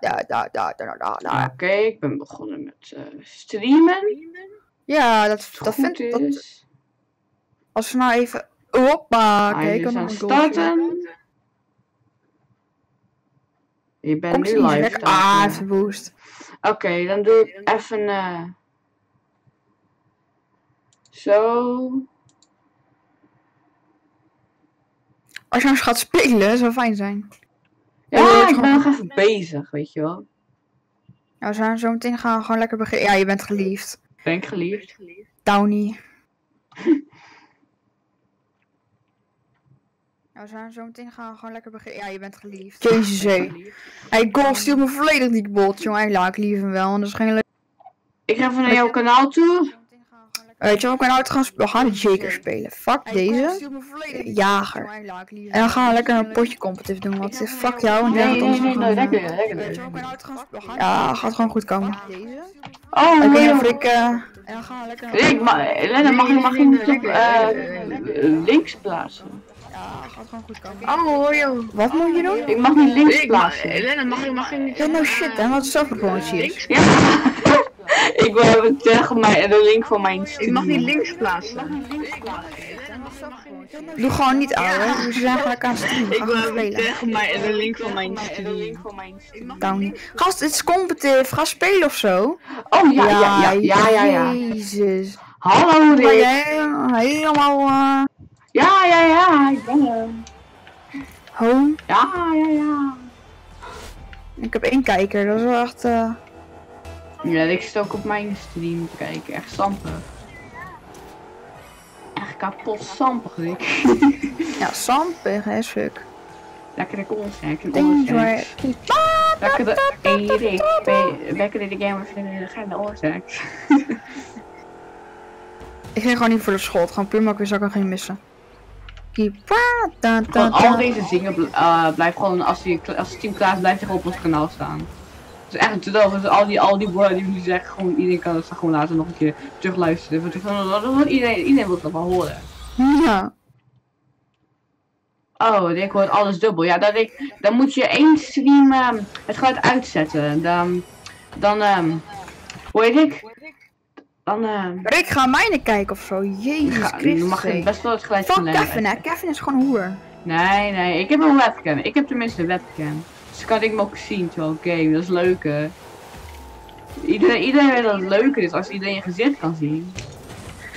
da, da, da, da, da. Oké, ik ben begonnen met eh, streamen. Ja, dat, dat vind ik. dat-. Als we nou even. Hoppa, Hij kijk dan starten. Je bent Komt nu live. Ah, even boost. Oké, dan doe ik even. eh zo. Als je nou eens gaat spelen, zou fijn zijn. Ja, Oh, ik ben gewoon- even bezig, weet je wel. Nou, zo, zo meteen gaan we gewoon lekker beginnen. Ja, je bent geliefd. Ben ik geliefd? Downy. Nou, zo, zo meteen gaan we gewoon lekker beginnen. Ja, je bent geliefd. Jezus, hé. Hij stuurt me volledig niet bot, jongen. Ja, ik lief hem wel, want dat is geen leuk. Ik ga even naar jouw kanaal toe. Weet je wat, we kunnen gaan spelen? We gaan de Jaker spelen. Fuck deze. Jager. En dan gaan we lekker een potje competitief doen, want eh, fuck jou. En jij Nee, nee, eh, lekker, lekker. Ja, gaat gewoon goed komen. Oh, Ik of ik... eh, En dan gaan we lekker... Rick, ma Lena, mag, je- mag je niet op eh, links plaatsen? Ja, gaat gewoon goed komen. Oh, hoor joh. Wat moet je doen? Ik mag niet links plaatsen. Elena, mag je, mag je niet... Ja, no shit, hè, wat zelfpromotie is. Ja. ik wil tegen mij de link van mijn Ik mag niet stream. links plaatsen. Doe gewoon niet ouwe, we zijn gelijk aan het streamen. Ik wil spelen. tegen mij de link van mijn stream. Downy. Gast, het is competitief. Ga spelen of zo. Oh ja, ja, ja, ja, ja, ja. Jezus. Hallo Rick. jij helemaal eh Ja, ja, ja, ik ben er. home. Ja, ja, ja. Ik heb één kijker, dat is wel echt... eh, Ja, ik zit ook op mijn stream te kijken. Echt sampig. Echt kapot sampig, Rick. Ja, sampig as fuck. Things were... oorzaak. Lekkere... Hey Rick, ben- lekkere de gamers vinden de geile oorzaak. Ik ging gewoon niet voor de schot, gewoon puur maar ik wist dat ik hem ging missen. Gewoon al deze dingen bl uh, blijft gewoon, als, die, als het team klaar is, blijft hij gewoon op ons kanaal staan. Het is echt te doof. Dus al die, al die woorden die we nu zeggen, gewoon, iedereen kan het gewoon later nog een keer terugluisteren. Want van, dat wordt iedereen, iedereen wil het wel horen. Ja. Oh, ik hoor alles dubbel. Ja, dat ik, dan moet je één stream ehm, het geluid uitzetten. Dan, dan, ehm hoe heet ik? Dan, ehm Rick, ga mijne kijken of zo. Jezus Christus. mag je best wel het geluid Fuck van Kevin, hè. Kevin is gewoon een hoer. Nee, nee, ik heb een webcam. Ik heb tenminste een webcam. Dus kan ik me ook zien ik game. Dat is leuker. Iedereen, iedereen weet dat het leuker is als iedereen je gezicht kan zien.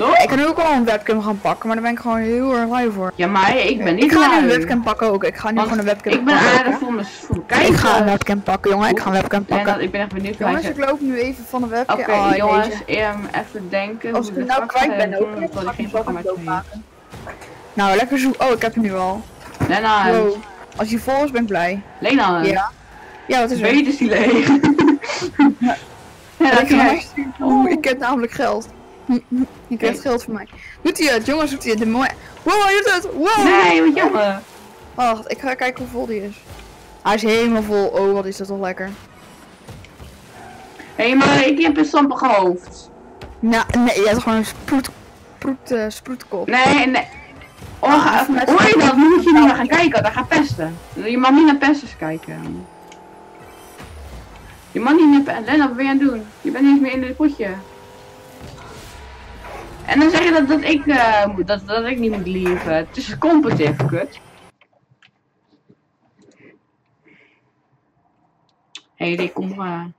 Toch? Ik kan nu ook wel een webcam gaan pakken, maar daar ben ik gewoon heel erg lui voor. Ja, maar ik ben niet Ik ga nu een webcam pakken ook. Ik ga nu Want gewoon een webcam Ik ben pakken. aardig voor mijn mijn Ik ga een webcam pakken, jongen. Ik ga een webcam En pakken. dat, ik ben echt benieuwd Jongens, ik loop nu even van de webcam. Oké, Oh, jongens, ehm, even denken. Als ik de nou kwijt ga ben ook, dan ga ik geen weet. maken. Nou, lekker zoek. Oh, ik heb hem nu al. Lena, Wow. Als hij vol is, ben ik blij. Lena, Ja. Ja, wat is er? weet is die leeg. ja, dat is Oeh, ik heb namelijk geld. Je krijgt geld van mij. Doet hij het, jongens, doet hij het. De mooi. Wow, hij doet het! Wow! Nee, wat jammer. Wacht, ik ga kijken hoe vol die is. Hij is helemaal vol. Oh, wat is dat toch lekker. Hé, hey, maar ik heb een sampige hoofd. Nou, nee, je hebt gewoon een sproet, sproet, eh, sproetkop. Nee, nee. Oh, ga- even met- hoor je dat? Nu moet je niet meer gaan kijken, dan gaat pesten. Je mag niet naar pesters kijken. Je mag niet naar pesten. Lena, wat ben je aan het doen? Je bent niet meer in het potje. En dan zeg je dat, dat, ik, eh, moet- dat, dat ik niet moet lieven. Het is competitief, kut. Hé, hey, kom maar.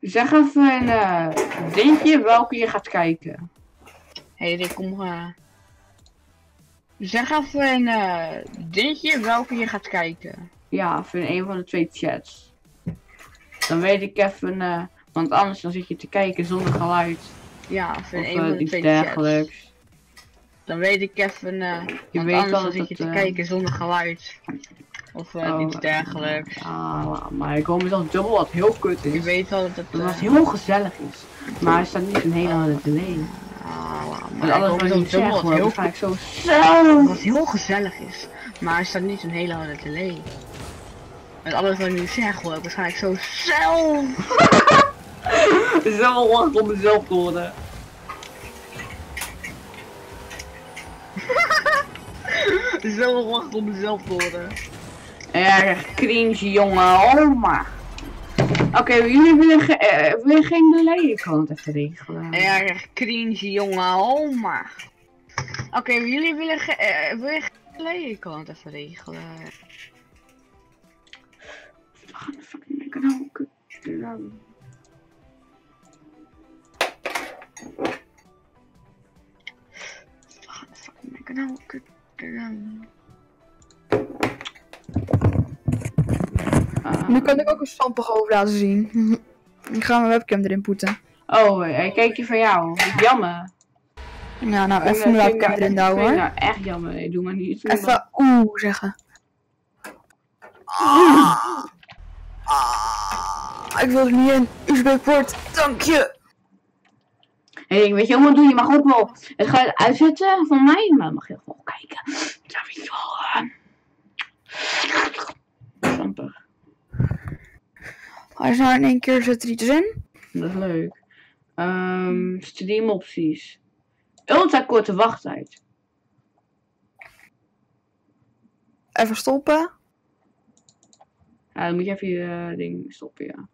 Zeg even een eh, dingetje welke je gaat kijken. Hé hey, kom. Zeg even een eh, dingetje welke je gaat kijken. Ja, in een van de twee chats. Dan weet ik even, eh, want anders dan zit je te kijken zonder geluid. Ja, of Of een van eh, de iets dergelijks. Dan weet ik even, eh Je weet anders wel dan dat zit je te eh, kijken zonder geluid. Of eh, Oh, iets dergelijks. Ah, maar ik hoor mezelf dubbel wat heel kut Je is. weet wel dat het... Dat het heel gezellig is. Maar hij staat niet een hele harde delay. ah, maar ik alles wat je zegt, wat heel dan ik zo zo. het heel gezellig is. Maar er staat niet een hele harde delay. Met alles wat ik nu zeg hoor, ik waarschijnlijk zo zelf. Zo wacht om mezelf te horen. Zo wacht om mezelf te horen. Erg cringe, jongen. Oh, maar. Oké, jullie willen, ge uh, willen geen delay? Ik kan het even regelen. Erg cringe, jongen. Oh, maar. Oké, jullie willen, ge uh, wil geen delay? Ik kan het even regelen. Fucking kanaal. kanaal. Nu kan ik ook een stampig over laten zien. ik ga mijn webcam erin poeten. Oh, hij kijk je van jou. Jammer. Ja, nou even mijn webcam erin douwen hoor. Nou, echt jammer. Nee, doe maar niet. Even oeh zeggen. Ah. Ah. Ik wil niet een USB-poort. Dank je. Weet je wat doen? Je mag ook wel het geluid uitzetten van mij, maar dan mag je gewoon kijken. Ja, weet je wel. Hij is nou in één keer zet er iets in. Dat is leuk. Um, streamopties. Ultra korte wachttijd. Even stoppen. Ja, dan moet je even je uh, ding stoppen, ja.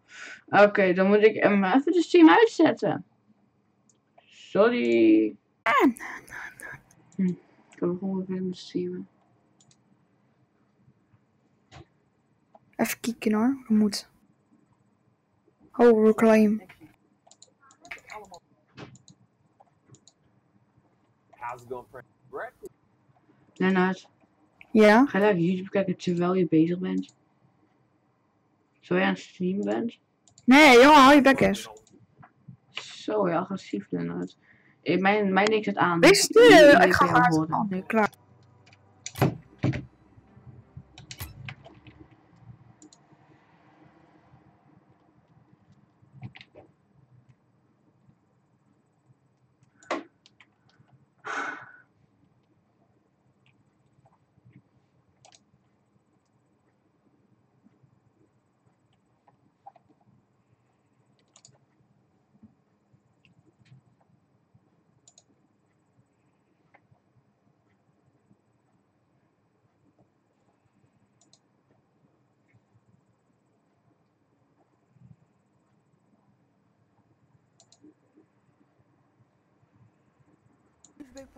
Oké, dan moet ik hem even de stream uitzetten. Sorry. Hm, ik kan gewoon even streamen. Even kijken hoor, we moeten. Oh, reclaim. Lennart. Ja? Ga je YouTube kijken terwijl je bezig bent? Terwijl je aan het streamen bent? Nee, jongen, hou je bek eens. Zo, ja, agressief Lennart. Ik, mijn, mijn niks het aan. Wees stil, ik ga nee, klaar.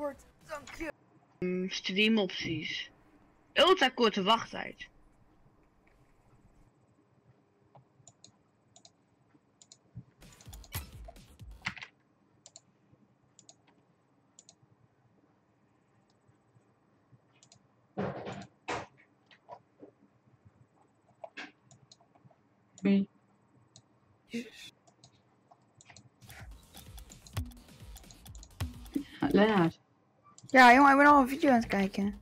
Wordt. Dank je. Um, streamopties. Ultra korte wachttijd. Wie? Lennart. Ja, jongen, ik ben al een video aan het kijken.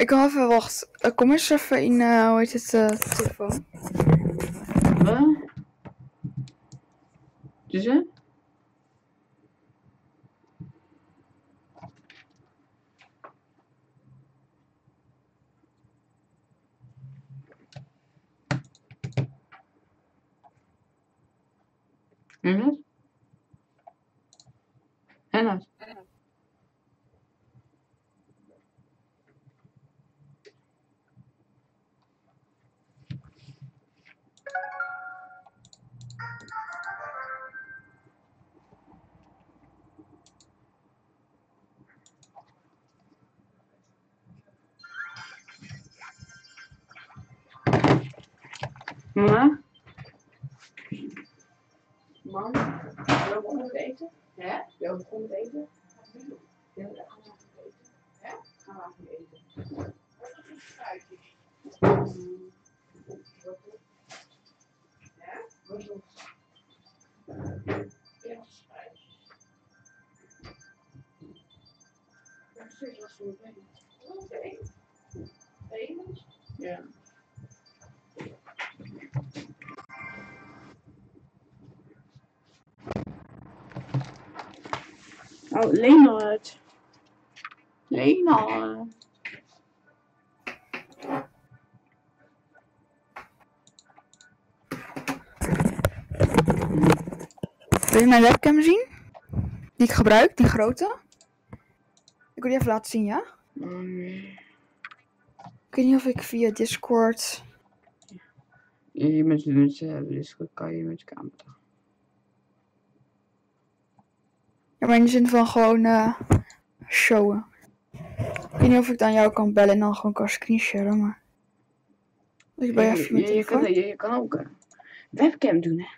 Ik kan even, wacht. Eh, kom eens even in, eh, hoe heet het, eh, telefoon. Wat? Dus hè? Ja. Oh, Leonard. Leonard. Wil je mijn webcam zien? Die ik gebruik, die grote? Ik wil die even laten zien, ja? Mm, Ik weet niet of ik via Discord... Je met hebben, dus kan je met je camera. Ja, maar in de zin van gewoon eh showen. Ik weet niet of ik dan jou kan bellen en dan gewoon kan screensharen, maar... Ik ben Je, even met je, je, kan, je, je kan ook een webcam doen, hè?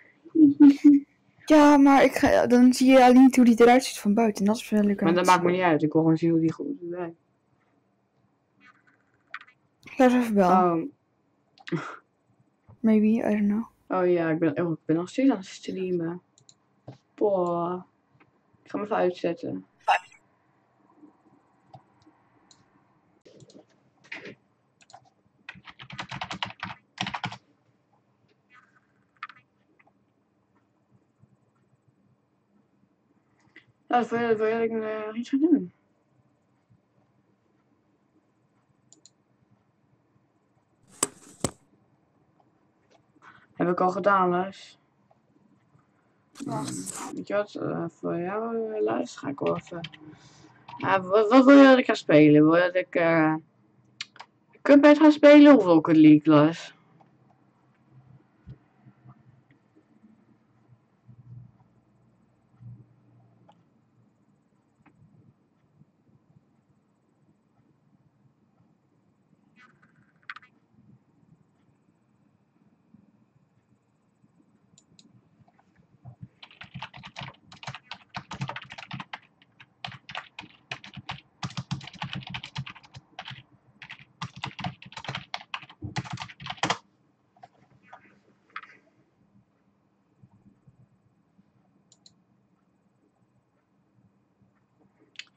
Ja, maar ik ga, dan zie je alleen niet hoe die eruit ziet van buiten. En dat is veel leuker. Maar dat maakt me niet uit. Ik wil gewoon zien hoe die goed ga eens even bellen. Oh, Maybe, I don't know. oh ja, ik ben, oh, ik ben nog steeds aan het streamen. Boah. Ik ga hem even uitzetten. Dat wil, wil ik uh, iets gaan doen. Heb ik al gedaan, Luis. Wacht. Weet je wat, eh, voor jou, eh, Luis, ga ik wel even... Ah, wat, wat wil je dat ik ga spelen? Wil je dat ik eh Cuphead ga spelen of Rocket League, Luis?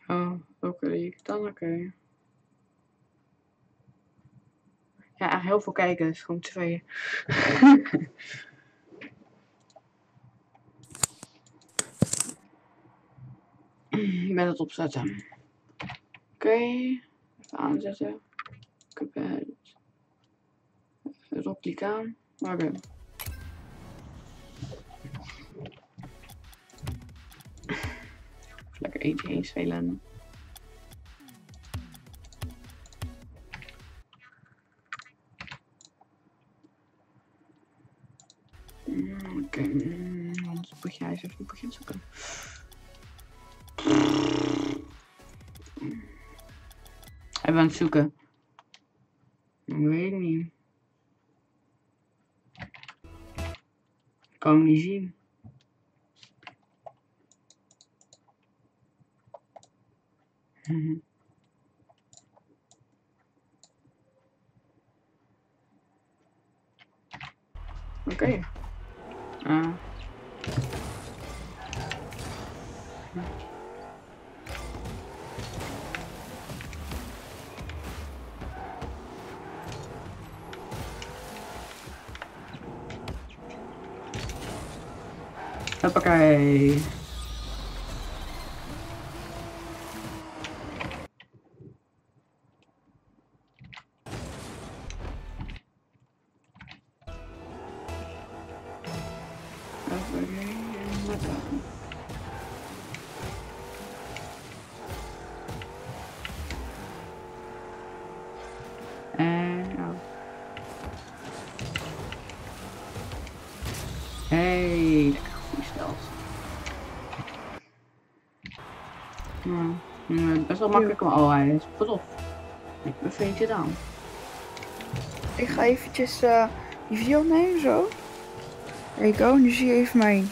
Oh, Rocket League, dan oké. Ja, echt heel veel kijkers, gewoon twee. Ik ben het opzetten. Oké, even aanzetten. Cuphead. Rock klik aan. Oké. Even Lekker eentje heen spelen. Oké, mm, anders moet jij eens even begin zoeken. Hij we aan het zoeken. Ik weet het niet. Ik kan niet zien. Oké. Uh. Okay. Is tof. Ik bevind je dan. Ik ga eventjes eh, die video opnemen, zo. There you go, nu zie je even mij.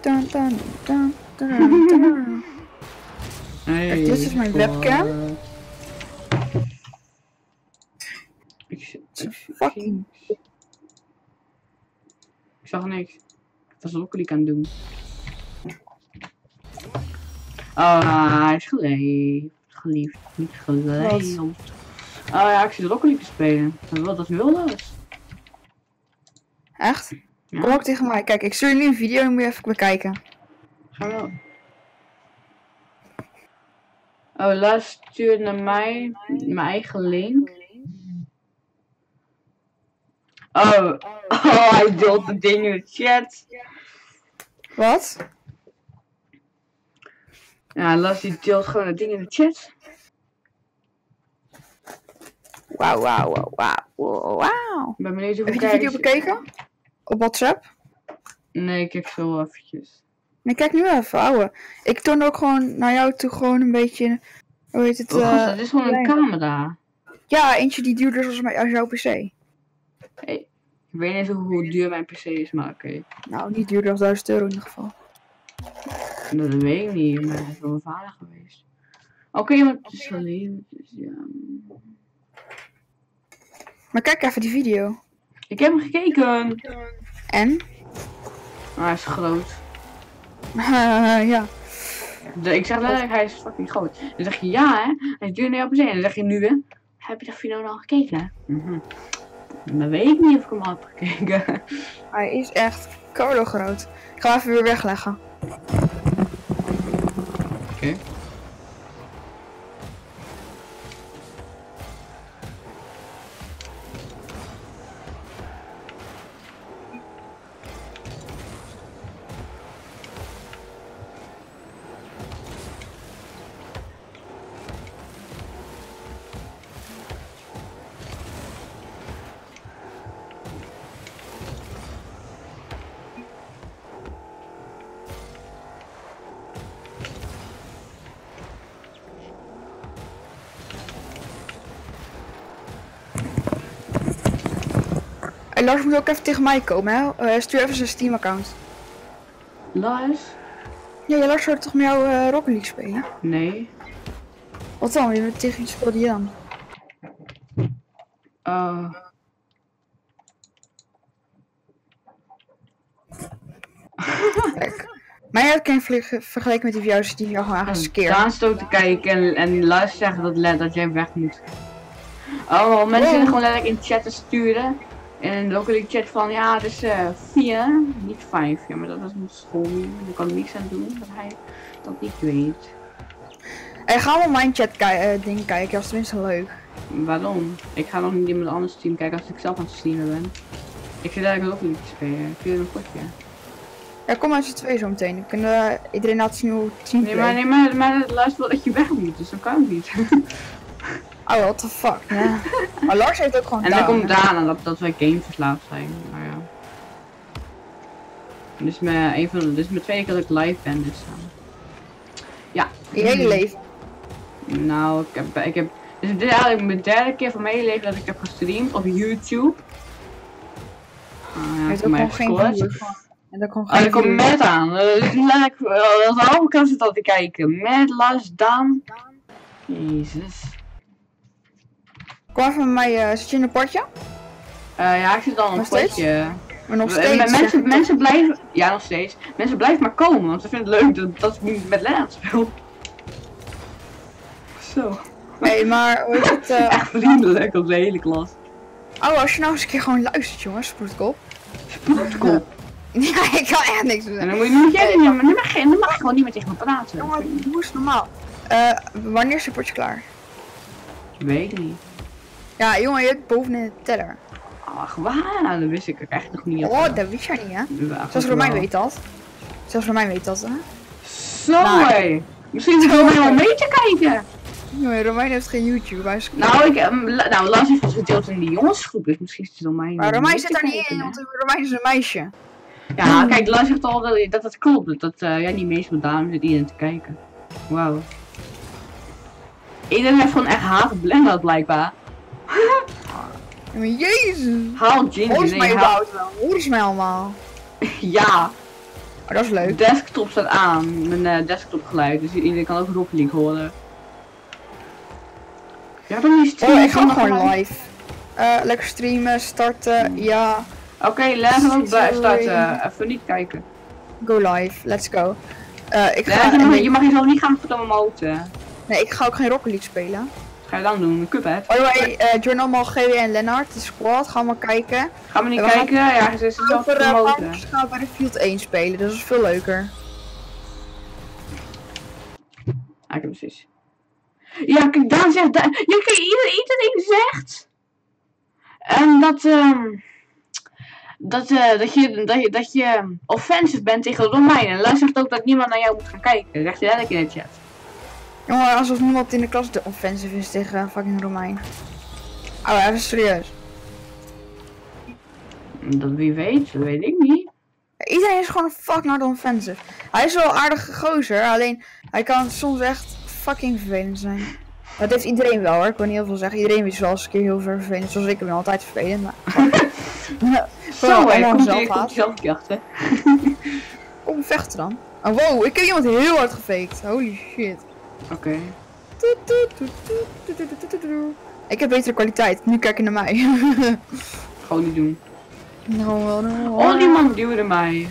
Tan, tan, tan, tan, tan. Hey, Kijk, dit is mijn webcam. Ik, ik, fucking- ik zag niks. Ik was Rocket aan het doen. Oh, hij is geleefd. Geliefd, niet geleefd. Oh ja, ik zit Rocket League te spelen. Wat dat wil dus. Echt? Ja. Kom ook tegen mij. Kijk, ik stuur je nu een video en moet je even bekijken. Ga wel. Oh, Lars stuurt naar mij mijn eigen link. Oh, oh hij deelt de dingen in de chat. Wat? Ja, Lars die deelt gewoon de dingen in de chat. Wauw, wauw, wauw, wauw, wauw. Ik ben benieuwd Heb hoeveel je die video bekeken? Op WhatsApp? Nee, ik kijk zo eventjes. Nee, kijk nu even, ouwe. Ik toon ook gewoon naar jou toe gewoon een beetje... Hoe heet het? Oh, eh, dat is gewoon een camera. ja, eentje die duurder is als, mijn- als jouw PC. Hey, ik weet niet hoe duur mijn PC is, maar oké. Nou, niet duurder dan 1000 euro in ieder geval. Dat weet ik niet, maar dat is wel mijn vader geweest. Oké, maar het is. Dus ja. Maar kijk even die video. Ik heb hem gekeken. En? Maar hij is groot. ja. De- ik zeg letterlijk, hij is fucking groot. Dan zeg je ja, hè? Hij is naar jouw PC. En dan zeg je nu weer, heb je dat video al gekeken? Mhm. Dan weet ik niet of ik hem al heb gekeken. Hij is echt kolo groot. Ik ga hem even weer wegleggen. Oké. En Lars moet ook even tegen mij komen, hè? Eh, stuur even zijn Steam account. Lars? Ja, ja, Lars zou toch met jou eh Rocket League spelen? Nee. Wat dan? Je- Tegen wie speelde je dan? Oh. Kijk. Mijn herken vergeleken met die van jou die jou gewoon eigenlijk skeer. Daan stond te kijken en, en Lars zegt dat, dat jij weg moet. Oh, mensen zitten gewoon letterlijk in chat te sturen. En de lokale chat van ja, het is eh vier, niet vijf. Ja, maar dat is een school. Daar kan ik niks aan doen dat hij dat niet weet. En ga wel mijn chat ki- eh, ding kijken, dat is tenminste leuk. Waarom? Ik ga nog niet in mijn andere stream kijken als ik zelf aan het streamen ben. Ik zit eigenlijk ook niet te spelen. Ik vind het een potje. Ja, kom maar z'n twee zo meteen. Dan kunnen iedereen laten zien hoe het team Nee, maar, nee, maar, maar luister wel dat je weg moet, dus dan kan het niet. Oh, what the fuck. Ja. maar Lars heeft ook gewoon En dan komt. Daan dat, dat wij gameverslaafd zijn. Maar ja. Dit is mijn, een van de, dit is mijn tweede keer dat ik live ben, dus. uh, ja. Je hele leven. Nou, ik heb, ik heb. Dus dit is eigenlijk mijn derde keer van mijn hele leven dat ik heb gestreamd op YouTube. Ah, Je ja, ook mij gewoon geen. En dan komt Oh, er komt. Matt aan. Uh, dus laat ik, uh, de halve kant zit al te kijken. Matt, Lars, Daan. Jezus. Kom even met mij, eh, zit je in een potje? Eh, ja, ik zit al in een Nog potje. Maar nog Eh, steeds. zeg mensen, ik mensen blijven, ja nog steeds, mensen blijven maar komen, want ze vinden het leuk dat, dat ik niet met Lennart speel. Zo? Nee, maar hoe is het? echt vriendelijk op de hele klas. oh, als je nou eens een keer gewoon luistert, jongens, spoedkop. Spoedkop. Ja, ik kan echt niks En zeggen. dan moet, je, jij niet, maar nu mag, je, nu mag je gewoon niet meer tegen me praten. Jongen, doe eens normaal. Wanneer support je klaar? Weet ik niet. Ja, jongen, je hebt bovenin de teller. Ach, waar? Dat wist ik echt nog niet. Oh, dat wist jij niet, hè? Zelfs Romein weet dat. Zelfs Romein weet dat, hè? Zo hé. Misschien moet je wel mee te kijken. Jongen, Romein heeft geen YouTube. Hij is... Nou, ik, nou, Lars heeft ons gedeeld in die jongensgroep, dus misschien is het wel mij. Maar Romein zit daar niet in, want Romein is een meisje. Ja, kijk, Lars zegt al dat dat, het klopt. Dat eh jij niet meest met dames zit iedereen te kijken. Wauw. Iedereen heeft gewoon echt haat blended blijkbaar. Jezus. Haal Ginger, Hoor mij überhaupt wel. Hoor mij allemaal. Ja, dat is leuk. desktop staat aan. Mijn eh, desktop geluid, dus iedereen kan ook Rocket League horen. Ja, dan is Oh, ik ga gewoon live. Eh, lekker streamen, starten, ja. Oké, we Sorry. starten. Even niet kijken. Go live, let's go. Eh, ik Nee, ga, je, mag, nee, je mag je zo niet gaan verdomme moten. nee, ik ga ook geen Rocket League spelen. Ga je dan doen? Cuphead? By the way, eh join allemaal GW en Lennart, de squad, ga maar kijken. Gaan we niet we gaan- kijken? Ja, ze is zelf uh, promoten. gaan we bij de Field 1 spelen, dus dat is veel leuker. Ah, ik heb precies. Ja, kijk, Daan zegt... Da ja, kijk, ieder, iedereen zegt... En dat, ehm dat, eh, dat, je, dat, je, dat je offensive bent tegen Romein. En Lars zegt ook dat niemand naar jou moet gaan kijken. Zegt hij letterlijk in de chat. Jongen, alsof niemand in de klas de offensive is tegen fucking Romein. Oh, even serieus. Dat wie weet, dat weet ik niet. Iedereen is gewoon een fuck naar de offensive. Hij is wel een aardige gozer, alleen hij kan soms echt fucking vervelend zijn. Dat heeft iedereen wel hoor, ik wil niet heel veel zeggen. Iedereen is wel eens een keer heel vervelend, zoals ik ben altijd vervelend. Maar... Zo, zelfhaat. komt hij zelf die achter. Kom vechten dan. Oh wow, ik heb iemand heel hard gefaked. Holy shit. Oké. Ik heb betere kwaliteit. Nu kijken naar mij. Gewoon niet doen. No, no, no. Oh, die man duwde mij.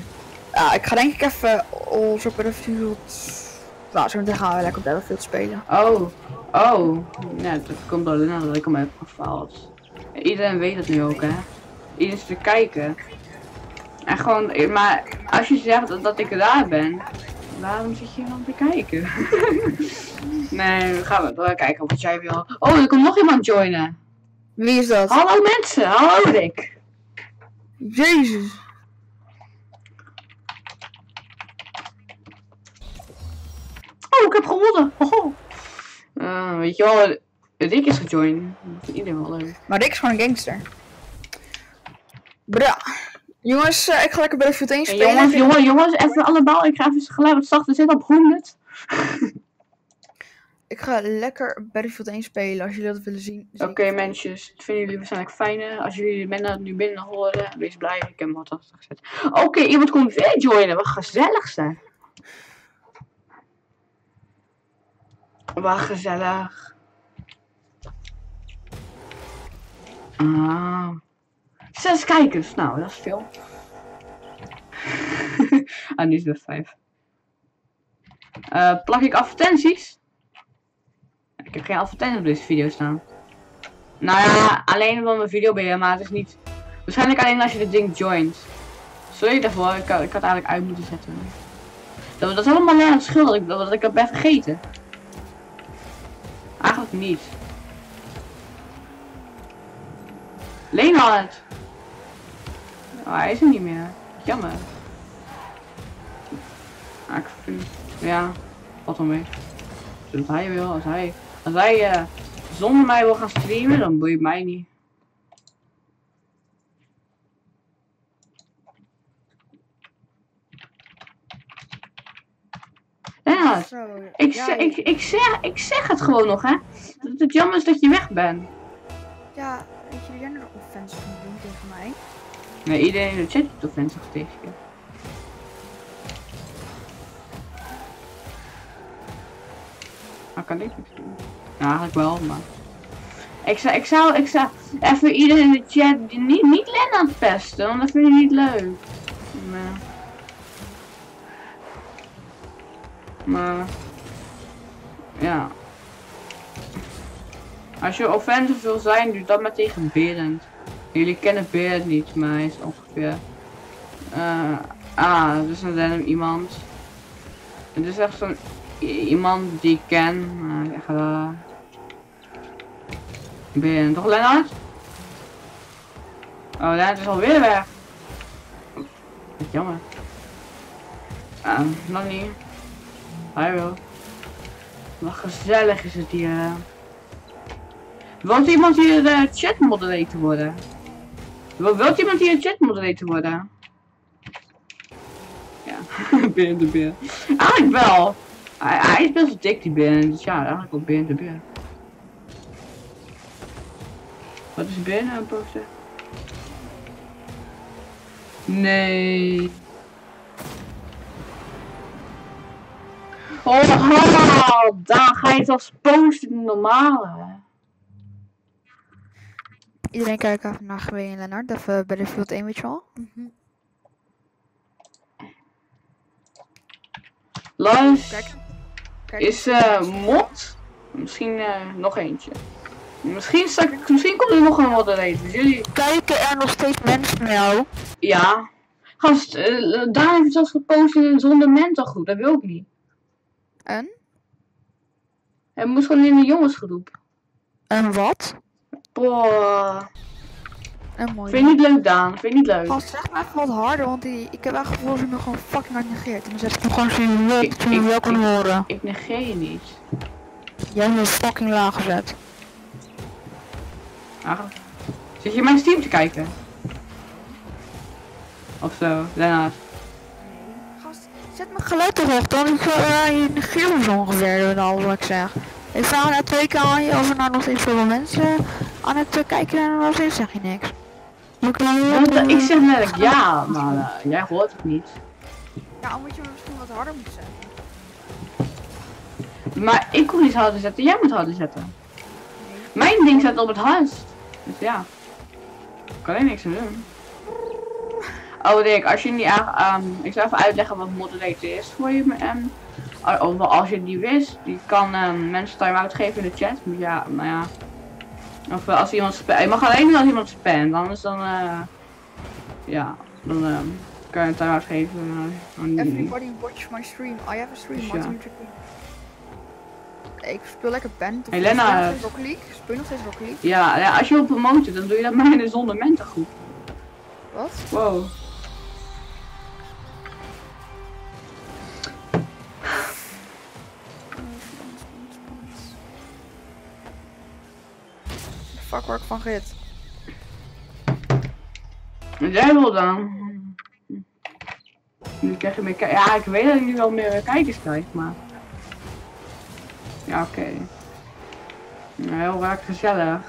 Ja, ik ga denk ik even ons op Battlefield... Nou, zo meteen gaan we lekker op Battlefield spelen. Oh, oh. Ja, dat komt alleen dat ik hem heb gefaald. Iedereen weet dat nu ook, hè. Iedereen is te kijken. En gewoon, maar als je zegt dat, dat ik daar ben, waarom zit je dan te kijken? nee, we gaan wel kijken wat jij wil. Oh, er komt nog iemand joinen. Wie is dat? Hallo mensen, hallo Rick. Jezus. Oh, ik heb gewonnen. Hoho. Eh, weet je wel, Rick is gejoined. Dat iedereen wel leuk. Maar Rick is gewoon een gangster. Bra. Jongens, eh, ik ga lekker 1 Hey, spelen. jongens, jongens, jongens, even allemaal. Ik ga even het geluid wat zachter zetten op 100. Ik ga lekker Battlefield 1 spelen als jullie dat willen zien. Oké dat vinden jullie waarschijnlijk fijner. Als jullie binnen, nu binnen horen, wees blij. Ik heb hem wat achter gezet. Oké, iemand komt weer joinen. Wat gezellig zijn. Wat gezellig. Ah. Zes kijkers, nou dat is veel. ah, nu is het vijf. Eh, plak ik advertenties? Ik heb geen advertenties op deze video staan. Nou ja, alleen van mijn video ben je, maar het is niet... Waarschijnlijk alleen als je dit ding joint. Sorry daarvoor, ik, ik had eigenlijk uit moeten zetten. Dat, dat is helemaal nergens het schuld dat ik, dat ik dat ben vergeten. Eigenlijk niet. Leenhard! Oh, hij is er niet meer. Jammer. Ah, ik vind... Ja, valt wel mee. Als hij wil, als hij... Als hij eh, zonder mij wil gaan streamen, dan boeit mij niet. Ja, ik, ja, zeg, ik, ik, zeg, ik zeg het gewoon nog, hè. Dat het jammer is dat je weg bent. Ja, weet je, jij de offensive moet doen tegen mij? Nee, iedereen in de chat doet offensive tegen je. Nou, kan ik niks doen. Ja, eigenlijk wel, maar... Ik zou, ik zou, ik zou even iedereen in de chat die niet, niet Lennart pesten, want dat vind ik niet leuk. Nee. Maar... Ja. Als je offensive wil zijn, doe dat maar tegen Berend. Jullie kennen Berend niet, maar hij is ongeveer Eh, ah, dit is een random iemand. Het is echt zo'n iemand die ik ken. Uh, echt, eh, ben je toch Lennart? Oh, Lennart is alweer weg. Wat jammer. Ah, nog niet. Hij wil. Wat gezellig is het hier. eh. Wilt iemand hier de chat moderator worden? Wil, wilt iemand hier chat moderator worden? Ja, binnen de beer. Eigenlijk wel. Hij, is best dik die binnen, dus ja, eigenlijk wel binnen de beer. Wat is binnen, poster? Nee. Oh, daar ga je het als posten normale. Iedereen kijkt even naar Geween en Lennart. Even bij de Field 1, weet je wel. Kijk. Kijk. is eh mod. Misschien eh, nog eentje. Misschien, straks- misschien komt er nog een moderator. Dus jullie, Kijken er nog steeds mensen naar jou? ja. Gast, uh, daar heeft het zelfs gepost in zonder mental goed. Dat wil ik niet. En? Hij moest gewoon in de jongensgroep. En wat? Boah. En mooi. Vind je niet leuk, Daan? Vind je niet leuk? Gast, zeg maar even wat harder, want die, ik heb echt het gevoel dat ze me gewoon fucking hard negeert. En dan zet ik hem gewoon zo Ik- dat je me wel kan ik- horen. Ik negeer je niet. Jij hebt me fucking laag gezet. Eigenlijk. Zit je mijn stream te kijken? Of zo, Lennart. Gast, zet mijn geluid toch op, dan ik uh, je negeert me zo ongeveer alles wat ik zeg. Ik vraag net twee keer aan je of er nou nog steeds zoveel mensen aan het eh, kijken zijn en nog steeds zeg je niks. Moet ik nou Want, eh, ik zeg net ja, maar eh, jij hoort het niet. Ja, moet je me misschien wat harder moeten zeggen. Maar ik kon niet harder zetten, jij moet harder zetten. Mijn ding staat op het hardst. Dus ja. Ik kan er niks aan doen. Oh Rick, als je niet aan, ehm, ik zal even uitleggen wat moderator is voor je. ehm, of als je niet wist, die kan ehm, mensen time-out geven in de chat. Maar Ja, nou ja. Of eh, als iemand spa- je mag alleen als iemand spamt, anders dan eh ja, dan ehm, kan je een time-out geven. eh, die- Everybody watch my stream. I have a stream. Ja. Luther King. Ik speel lekker band. of Hey, ik speel nog steeds Rocket League. Speel je nog steeds Rocket League? Ja, ja, als je wil promoten, dan doe je dat maar in een zonder mentengroep. Wat? Wow. Van git. Jij wil dan? Nu krijg je meer Ja, ik weet dat ik nu wel meer kijkers krijg, maar... Ja, oké. Nou, heel erg gezellig.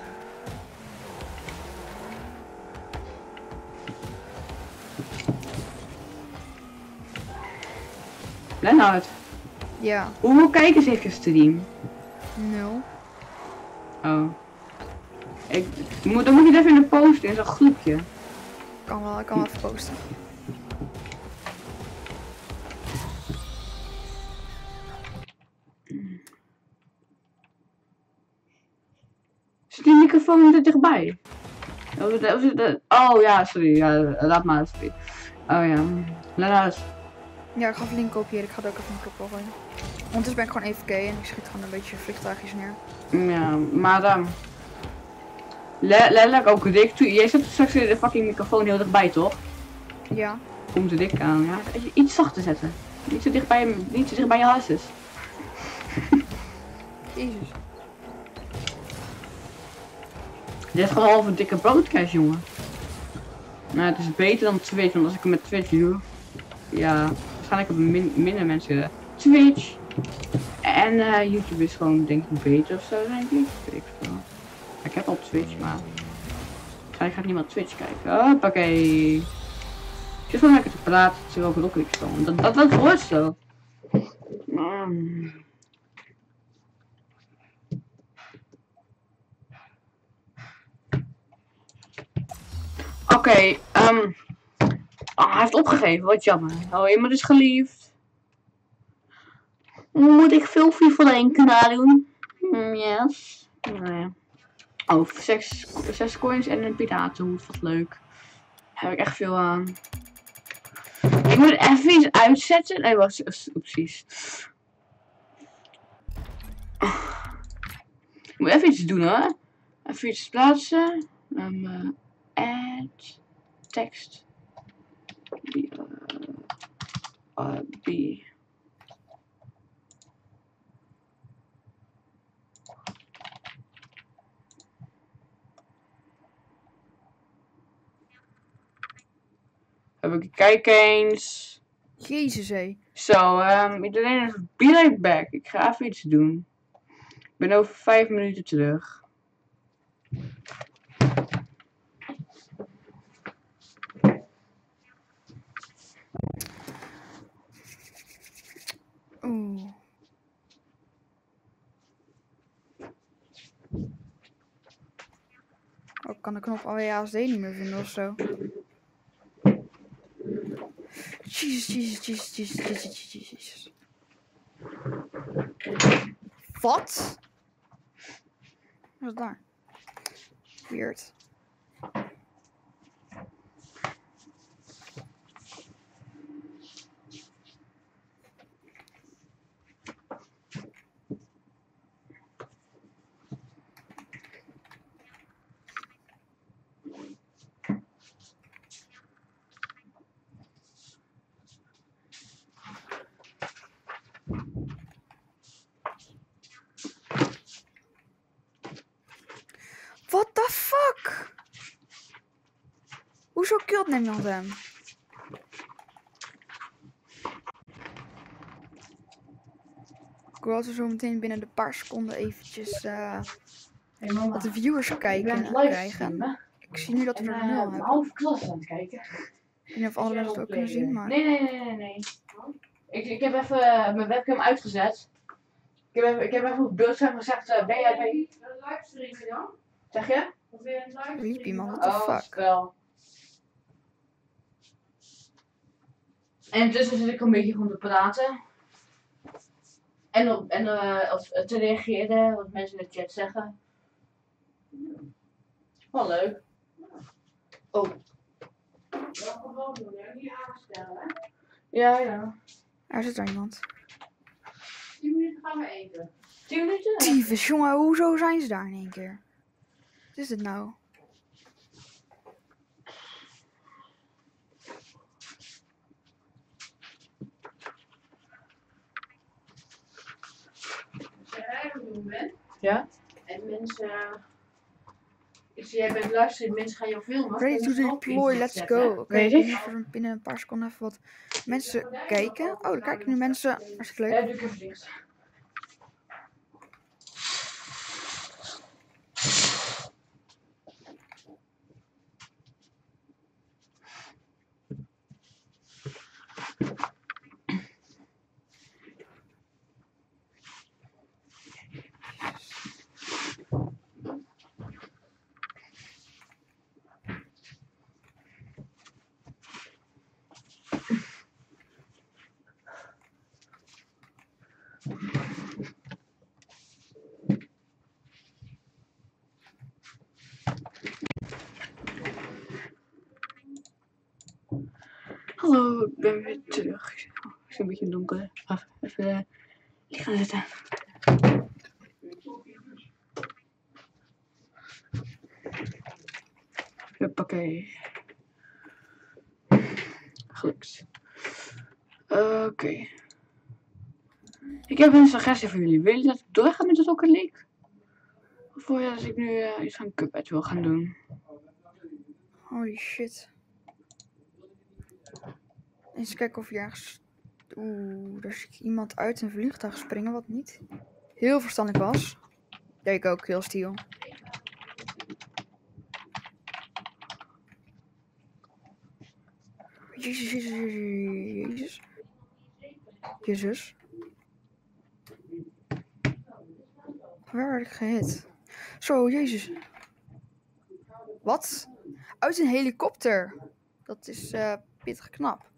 Lennart, Ja, hoeveel kijkers heeft je stream? nul. Oh. Ik, moet, dan moet je het even in de post in zo'n groepje. Kan wel, ik kan wel even posten. Zit die microfoon er dichtbij? Oh ja, sorry. Ja, laat maar. Sorry. Oh ja. Lennart. Ja, ik ga even link kopiëren. Ik ga het ook even knop gooien. Ondertussen ben ik gewoon even en ik schiet gewoon een beetje vliegtuigjes neer. Ja, maar dan. Le letterlijk ook dik. toe- Jij zet straks de fucking microfoon heel dichtbij, toch? Ja. Komt te dik aan. Ja, iets zachter zetten. Niet zo dicht bij je, niet zo dicht bij je hartjes. Jezus. Dit is gewoon half een dikke broadcast, jongen. Nou, het is beter dan Twitch, want als ik hem met Twitch doe, ja, waarschijnlijk hebben min minder mensen Twitch. En eh, YouTube is gewoon, denk ik, beter of zo, denk ik. Weet ik veel. Ik heb al Twitch, maar waarschijnlijk gaat niemand Twitch kijken. Hoppakee. Ik zit gewoon lekker te praten, terwijl ik Rocket speel. Dat, dat, dat hoort zo. Mm. Oké, ehm. ah, hij heeft opgegeven, wat jammer. Oh, iemand is geliefd. Moet ik veel voor één kanaal doen? Mm, yes. Nou ja. Oh, zes, zes coins en een piratenhoed, wat leuk. Daar heb ik echt veel aan. moet even iets uitzetten. Nee, wacht. oeps, Oepsies. Ik moet even iets doen hoor. Even iets plaatsen. Um, add text. B. Uh, uh, B. Even kijken eens. Jezus, hé. Zo, ehm iedereen is be right back. Ik ga even iets doen. Ik ben over vijf minuten terug. Oeh. Oh, ik kan de knop AWASD niet meer vinden of zo. Jezus, jezus, jezus, jezus, jezus, jezus, jezus. Wat? Wat is daar? Weird. What the fuck? Niemand hem? Ik wil zo meteen binnen de paar seconden eventjes eh Hey mama, wat de viewers kijken en krijgen. Ik zie nu dat we En er eh, nul een hebben. halve klas aan het kijken. Ik weet niet of andere mensen het ook kunnen zien, maar... Nee, nee, nee, nee, nee. Ik, ik heb even eh, mijn webcam uitgezet. Ik heb even, ik heb even op beeldscherm gezegd, ben jij bij... livestreamen dan? Zeg je? Of weer een livestream? Liep iemand, what the Oh, fuck? spel. En intussen zit ik een beetje gewoon te praten. En, op, en eh, of, te reageren, wat mensen in de chat zeggen. Wel leuk. Oh. Ja, ja. Er zit er iemand. 10 minuten gaan we eten. 10 minuten? Tyfus, jongen, hoezo zijn ze daar in één keer? Wat is dit nou? Als jij aan het doen. Ja? En mensen. Ik zie jij bent luisteren, mensen gaan jou filmen. Ready to deploy, let's zetten. go. Oké, Weet ik weet ik. niet of er binnen een paar seconden even wat mensen kijken. Oh, er kijken nu mensen. Hartstikke leuk. Ja, doe ik even dicht. Hallo, ik ben weer terug. Oh, het is een beetje donker. Af, even uh, licht gaan zitten. Huppakee. Gelukt. Oké. Ik heb een suggestie voor jullie. Willen jullie dat ik doorga met het Rocket League? Of wil je dat ik nu eh, iets van Cuphead wil gaan doen? Holy shit. Eens kijken of hier ergens... Oeh, daar zie ik iemand uit een vliegtuig springen, wat niet heel verstandig was. You go, kill steal. Jezus, jezus, jezus, jezus. Jezus. Waar werd ik gehit? Zo, jezus. Wat? Uit een helikopter. Dat is eh pittig knap.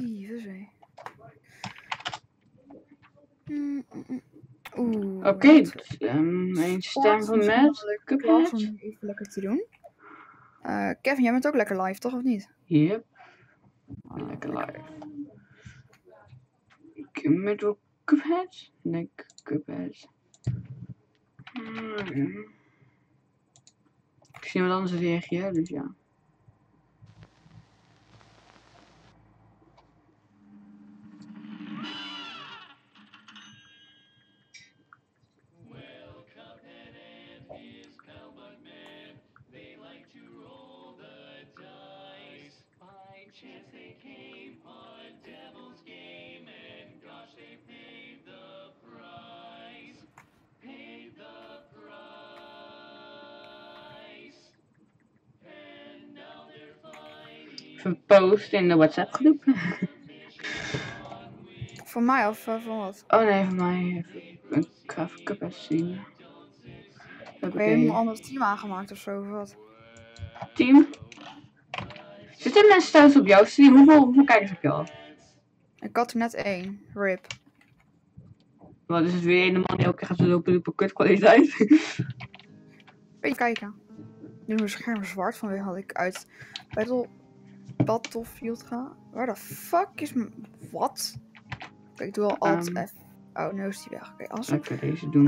Hé. Mm, mm, mm. Oeh. Oké, dus, ehm, een stem van klas Cuphead. om even lekker te doen. Eh, Kevin, jij bent ook lekker live, toch of niet? Yep. Oh, lekker live. Ik met wel Cuphead? Nee, Cuphead. Hmm. Ik zie iemand anders reageren, dus ja. Even posten in de WhatsApp groep. Van mij of eh, van wat? Oh nee, van mij even een Craft Cuphead zien. Ben Oké. je een ander team aangemaakt of zo of wat? Team. Zitten mensen thuis op jouw stream? Hoeveel, hoeveel kijkers heb je al? Ik had er net één. Rip. Wat is het weer een man die elke keer gaat lopen op kut kwaliteit? Even kijken. Nu is mijn scherm zwart vanwege had ik uit Battle Battlefield ga. Waar de fuck is mijn... Wat? Kijk, ik doe al alt. F. Oh, nu is die weg. Oké, als Zal ik deze doen?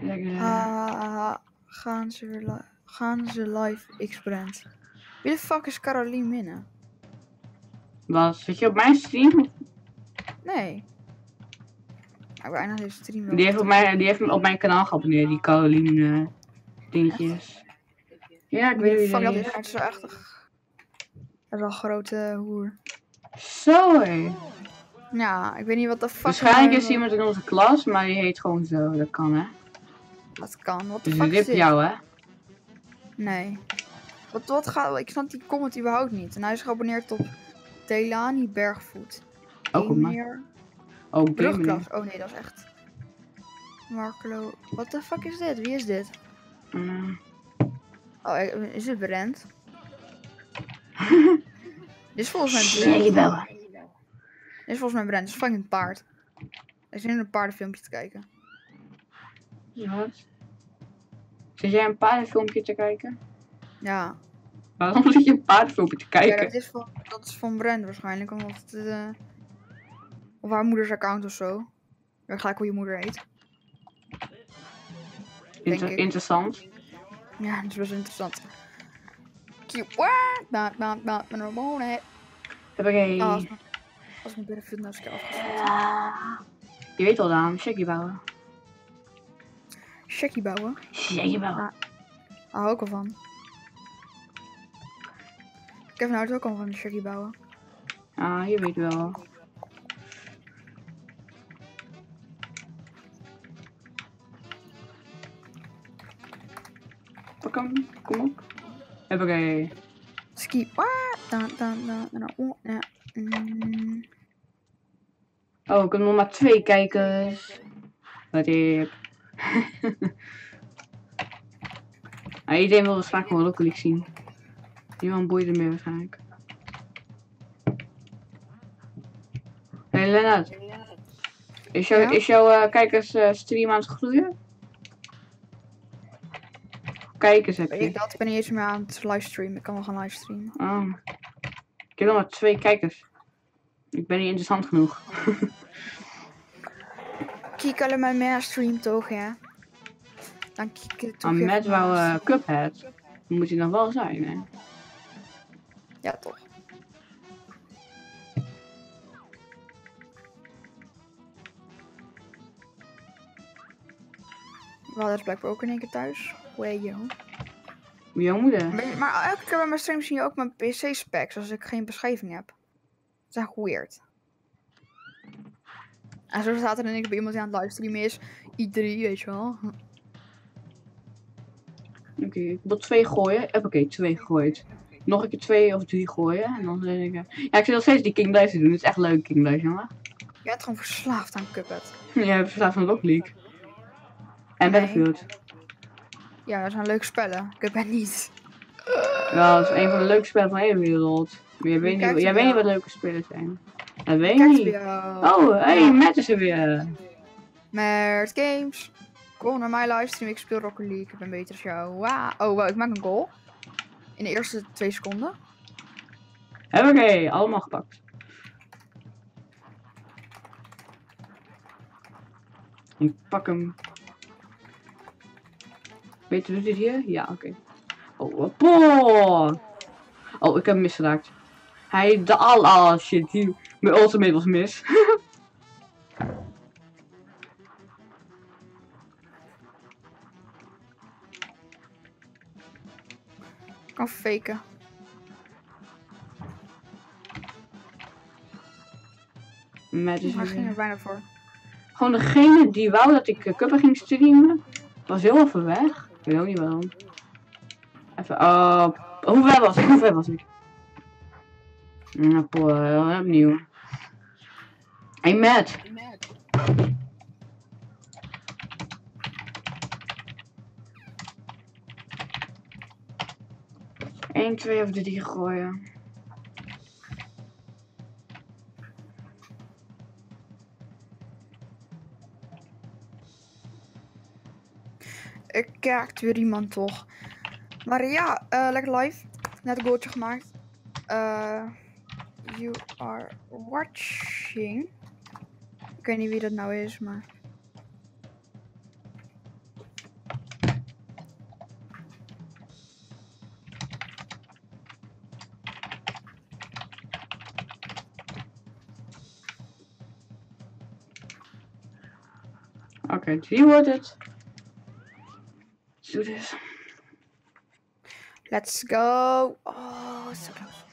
Lekker. ah, gaan ze gaan ze live X-brand. Wie de fuck is Caroline Minne? Wat? Zit je op mijn stream? Nee. Ik wil eindig deze stream Die heeft op mijn, die heeft me op mijn kanaal geabonneerd, die Caroline eh, dingetjes. Ja, ik weet wie fuck dat is. is. Het is wel echt een... Dat is wel een grote hoer. Zo hé. Ja, ik weet niet wat de fuck... Waarschijnlijk is eh, iemand in onze klas, maar die heet gewoon zo. Dat kan hè. Dat kan. Wat de Dus fuck is dit? jou hè. Nee. Wat, wat gaat... Ik snap die comment überhaupt niet. En hij is geabonneerd op Delani Bergvoet. Ook op die manier. Brugklas. Oh nee, dat is echt... Marklo... Wat de fuck is dit? Wie is dit? Mm. Oh, eh, is dit Brent? Dit is volgens mij Brent. Shaggy bellen. Dit is volgens mij Brent. Dit is fucking paard. Ik zit in een paardenfilmpje te kijken. Wat? Zit jij een paardenfilmpje te kijken? Ja. Waarom zit je een paardenfilmpje te Ja, kijken? dat is van, dat is van Brent waarschijnlijk. Omdat het... eh, of haar moeders account of zo. Ik gelijk hoe je moeder heet. Inter- ik. interessant. Ja, dat is best wel interessant. Not, not, not, not, not, not. Heb ik een... Als, mijn- mijn Battlefield nou eens afgesloten. Je weet al Daan, Shaggy bouwen. Shaggy bouwen. Shaggy bouwen. Daar hou ik al van. Kevin houdt ook al van Shaggy bouwen. Ah, je weet wel. Pak hem, kom op. Een... Ski. What? Dan, dan, dan, dan, oh. Mm. Oh, ik heb nog maar twee kijkers. Wat heb. ah, iedereen wil waarschijnlijk gewoon Rocket League zien. Niemand boeit er meer waarschijnlijk. Hey Lennart. Is, jou, Ja? is jouw eh, kijkers eh, stream aan het groeien? Kijkers heb Weet je. ik dat? Ik ben niet eens meer aan het livestreamen. Ik kan wel gaan livestreamen. Oh. Ik heb nog maar twee kijkers. Ik ben niet interessant genoeg. Kijk allemaal meer stream toch, ja? Dan kijk ik toch Maar met wel eh, Cuphead. Moet je nog wel zijn, hè? Ja, toch. We hadden dus blijkbaar ook in één keer thuis. Jouw moeder. Maar, elke keer bij mijn stream zie je ook mijn PC-specs als ik geen beschrijving heb. Dat is echt weird. En zo staat er dan niks bij iemand die aan het livestreamen is. I3, weet je wel. Oké, ik wil twee gooien. Heb oké, twee gegooid. Nog een keer twee of drie gooien. En dan zeg ik... eh, Ja, ik zit nog steeds die King Dice te doen. Het is echt leuk, King Dice, jongen. Je bent gewoon verslaafd aan Cuphead. Jij hebt verslaafd van Rocket League. En Nee. Battlefield. Ja, dat zijn leuke spellen. Cuphead niet. Ja, dat is een van de leukste spellen van de hele wereld. Maar jij weet niet, jij weet niet wat leuke spellen zijn. Dat weet ik niet. Oh, hey, Matt is er weer. Mert Games. Kom naar mijn livestream. Ik speel Rocket League. Ik ben beter dan jou. Wauw. Oh, wow, ik maak een goal. In de eerste twee seconden. Oké, allemaal gepakt. Ik pak hem. Je, doet dit hier? Ja, oké. Oh, oh, boah. Oh, ik heb hem misgeraakt. Hij, de al, al, shit. Die, mijn ultimate was mis. Kan faken. Met Hij ging er bijna voor. Gewoon degene die wou dat ik uh, Cuphead ging streamen, was heel even weg. Ik weet ook niet waarom. Even, oh, hoe ver was ik? Hoe ver was ik? Nou, poeh, opnieuw. Hey Matt, één, twee of drie gooien. Kijkt weer iemand toch. Maar ja, eh, lekker live. Net een goaltje gemaakt. Eh, you are watching. Ik weet niet wie dat nou is, maar. Oké, drie wordt het. Let's do this. Let's go. Oh, so close.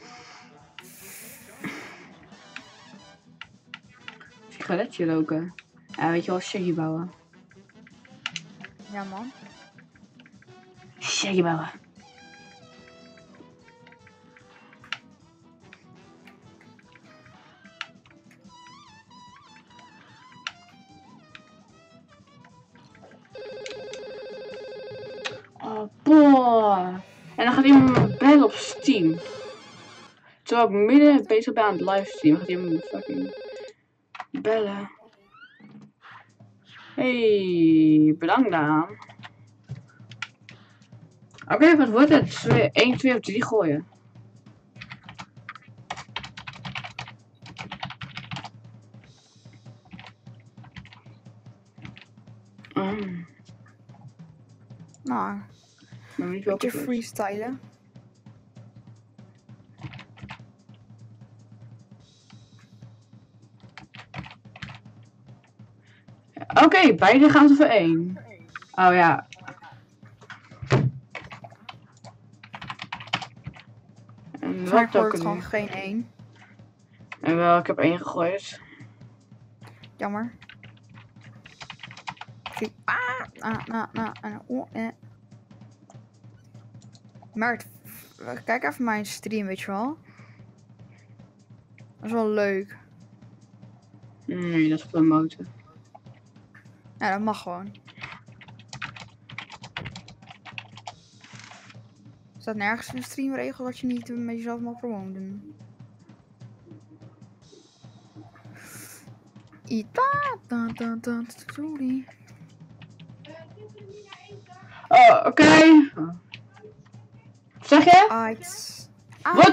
Sigaretje roken. Ja, weet je wel, shaggy bouwen. Ja, man. Shaggy bouwen. Gaat iemand bellen op Steam. Terwijl ik midden bezig ben aan het livestream, gaat iemand fucking bellen. Hey, bedankt Daan. Oké, wat wordt het? 2, 1, 2 of 3 gooien. Beetje freestylen. Oké, beide gaan ze voor één. Oh ja. En Vaak wordt het gewoon nu? geen één. En wel, ik heb één gegooid. Jammer. Ah, ah, ah, ah, ah, Mert, f- kijk even mijn stream, weet je wel. Dat is wel leuk. Nee, dat is promoten. Ja, dat mag gewoon. Er staat nergens in de streamregel dat je niet met jezelf mag promoten. Ita, ta, ta, ta, sorry. Oh, oké. Zeg je?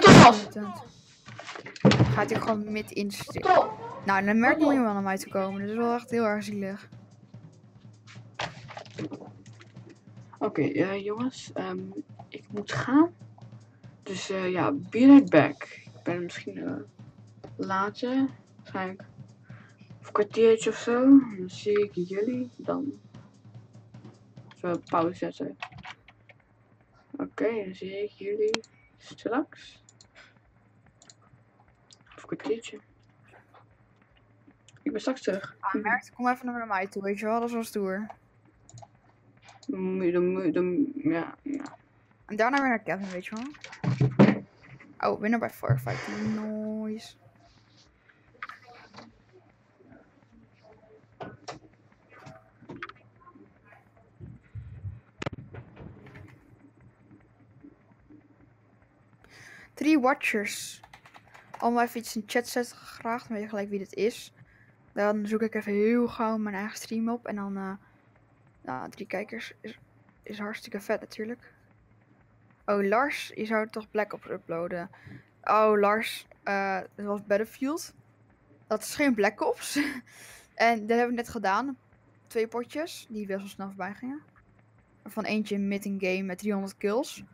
Toch was? Gaat hij gewoon mid in stream. Nou, dan merkt moet je wel naar mij te komen. Dat is wel echt heel erg zielig. Oké, eh, jongens. ehm, ik moet gaan. Dus eh, ja, be right back. Ik ben misschien eh, later. Waarschijnlijk een kwartiertje of zo. Dan zie ik jullie dan. Even pauze zetten. Oké, dan zie ik jullie straks. Of een kwartiertje. Ik ben straks terug. Ah, Mert, kom even naar mij toe, weet je wel. Dat is wel stoer. Dan dan ja, ja. En daarna weer naar Kevin, weet je wel. Oh, winnaar bij Firefight. Noise. Drie watchers. Allemaal even iets in de chat zetten graag, dan weet je gelijk wie dit is. Dan zoek ik even heel gauw mijn eigen stream op. En dan, eh nou, drie kijkers is, is hartstikke vet natuurlijk. Oh, Lars, je zou toch Black Ops uploaden. Oh, Lars. eh het was Battlefield. Dat is geen Black Ops. en dat hebben we net gedaan. Twee potjes, die wel snel voorbij gingen. Van eentje mid in game met 300 kills.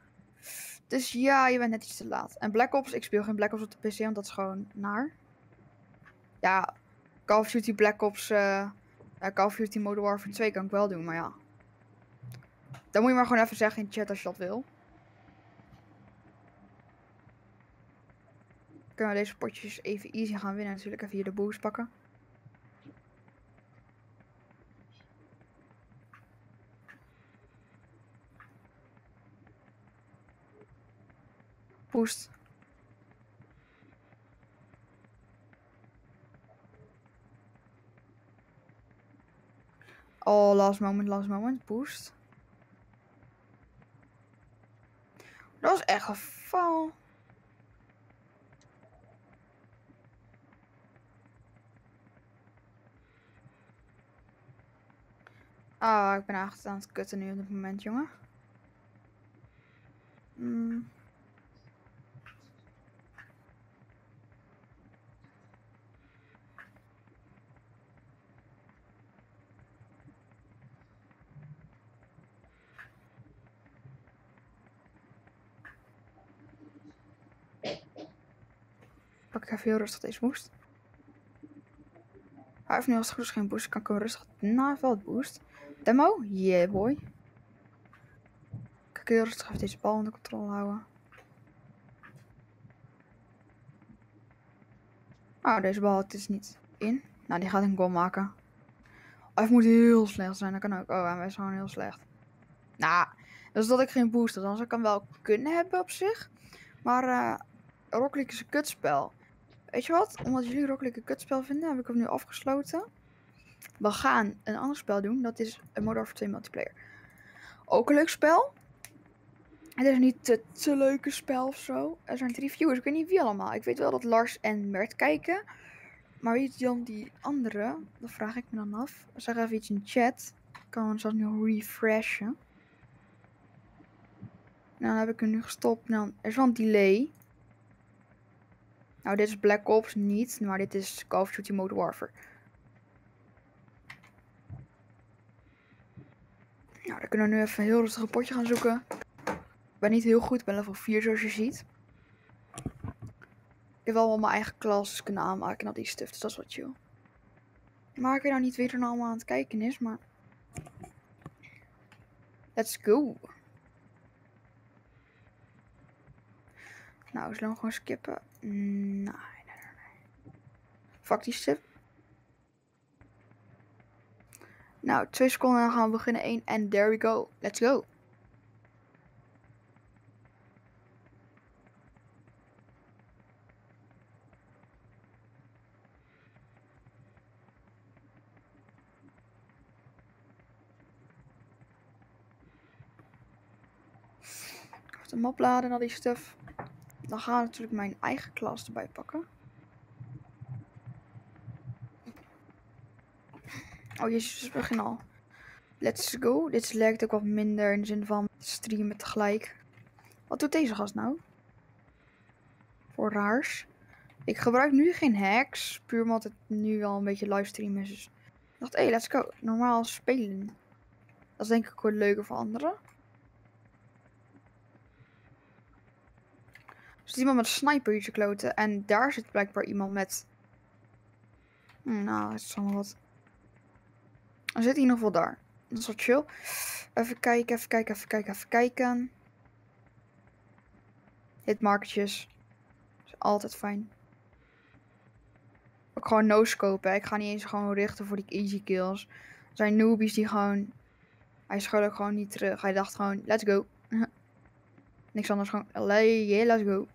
Dus ja, je bent net iets te laat. En Black Ops, ik speel geen Black Ops op de PC, want dat is gewoon naar. Ja, Call of Duty Black Ops, eh Call of Duty Modern Warfare 2 kan ik wel doen, maar ja. Dan moet je maar gewoon even zeggen in de chat als je dat wil. Kunnen we deze potjes even easy gaan winnen natuurlijk. Even hier de boost pakken. Boost. Oh, last moment, last moment. Boost. Dat was echt een foul. Ah, ik ben eigenlijk aan het kutten nu op dit moment, jongen. Mm. Pak ik even heel rustig deze boost. Hij heeft nu als het goed is geen boost. Kan ik hem rustig... Hij wel het boost. Demo? Yeah, boy. Kijk, heel rustig even deze bal onder controle houden. Oh, deze bal het is niet in. Nou, die gaat een goal maken. Of moet heel slecht zijn, dat kan ook. Oh, hij is gewoon heel slecht. Nou, dus dat ik geen boost had. Anders ik hem wel kunnen hebben op zich. Maar eh Rocket League is een kutspel. Weet je wat? Omdat jullie Rocket een kutspel vinden, heb ik hem nu afgesloten. We gaan een ander spel doen. Dat is een Modern Warfare 2 multiplayer. Ook een leuk spel. Het is niet te, te leuke spel of zo. Er zijn drie viewers. Ik weet niet wie allemaal. Ik weet wel dat Lars en Mert kijken. Maar wie is dan die andere? Dat vraag ik me dan af. Zeg even iets in chat. Ik kan zelfs nu refreshen. Nou, dan heb ik hem nu gestopt. Nou, er is wel een delay. Nou, dit is Black Ops niet, maar dit is Call of Duty Modern Warfare. Nou, dan kunnen we nu even een heel rustig potje gaan zoeken. Ik ben niet heel goed, ik ben level 4 zoals je ziet. Ik heb wel mijn eigen classes kunnen aanmaken en al die stuff, dus dat is wat chill. Maar ik weet nou niet wie er nou allemaal aan het kijken is, maar... Let's go. Nou, zullen we gewoon skippen? Nee, nee, nee. Fuck die stip. Nou, twee seconden en dan gaan we beginnen. 1 en there we go. Let's go. De map laden en al die stuff. Dan gaan we natuurlijk mijn eigen klas erbij pakken. Oh jezus, we beginnen al. Let's go. Dit lijkt ook wat minder in de zin van streamen tegelijk. Wat doet deze gast nou? Voor raars. Ik gebruik nu geen hacks. Puur omdat het nu wel een beetje livestream is. Dus ik dacht, hé, hey, let's go. Normaal spelen. Dat is denk ik wel leuker voor anderen. Zit iemand met een sniper hier te kloten. En daar zit blijkbaar iemand met... Hm, nou, het is allemaal wat. Er zit in ieder geval daar. Dat is wat chill. Even kijken, even kijken, even kijken, even kijken. Hitmarketjes. Is altijd fijn. Ook gewoon no-scope, hè. Ik ga niet eens gewoon richten voor die easy kills. Er zijn newbies die gewoon... Hij schoot ook gewoon niet terug. Hij dacht gewoon, let's go. Niks anders, gewoon, let's go.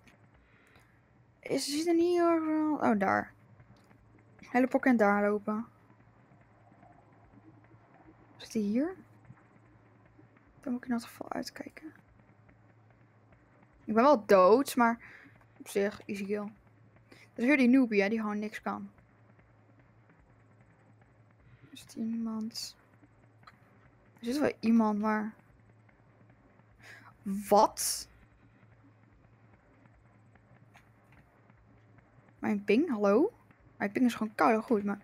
Is, er niet veel- Oh, daar. Hele pokken daar lopen. Zit hij hier? Dan moet ik in dat geval uitkijken. Ik ben wel dood, maar op zich, easy kill. Er is weer die noobie, hè, die gewoon niks kan. Is hier iemand? Er zit wel iemand, maar... Wat? Mijn ping, hallo? Mijn ping is gewoon koud goed, maar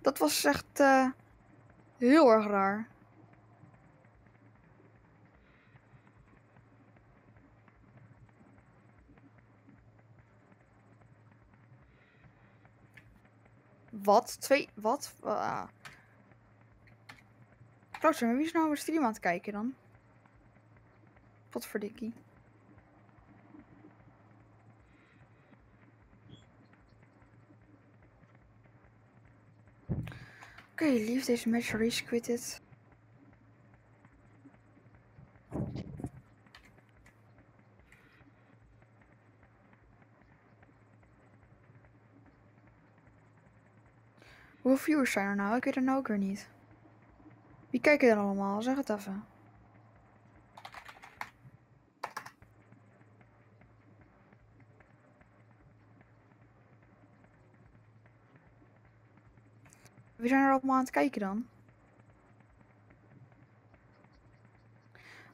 dat was echt eh, heel erg raar. Wat? Twee? Wat? Uh. Klooster, maar wie is nou mijn stream aan het kijken dan? Wat voor dikkie. Oké, leave deze match race quitted. Hoeveel viewers zijn er nou? Ik weet het nou ook weer niet. Wie kijken er allemaal? Zeg het even. Wie zijn er allemaal aan het kijken dan?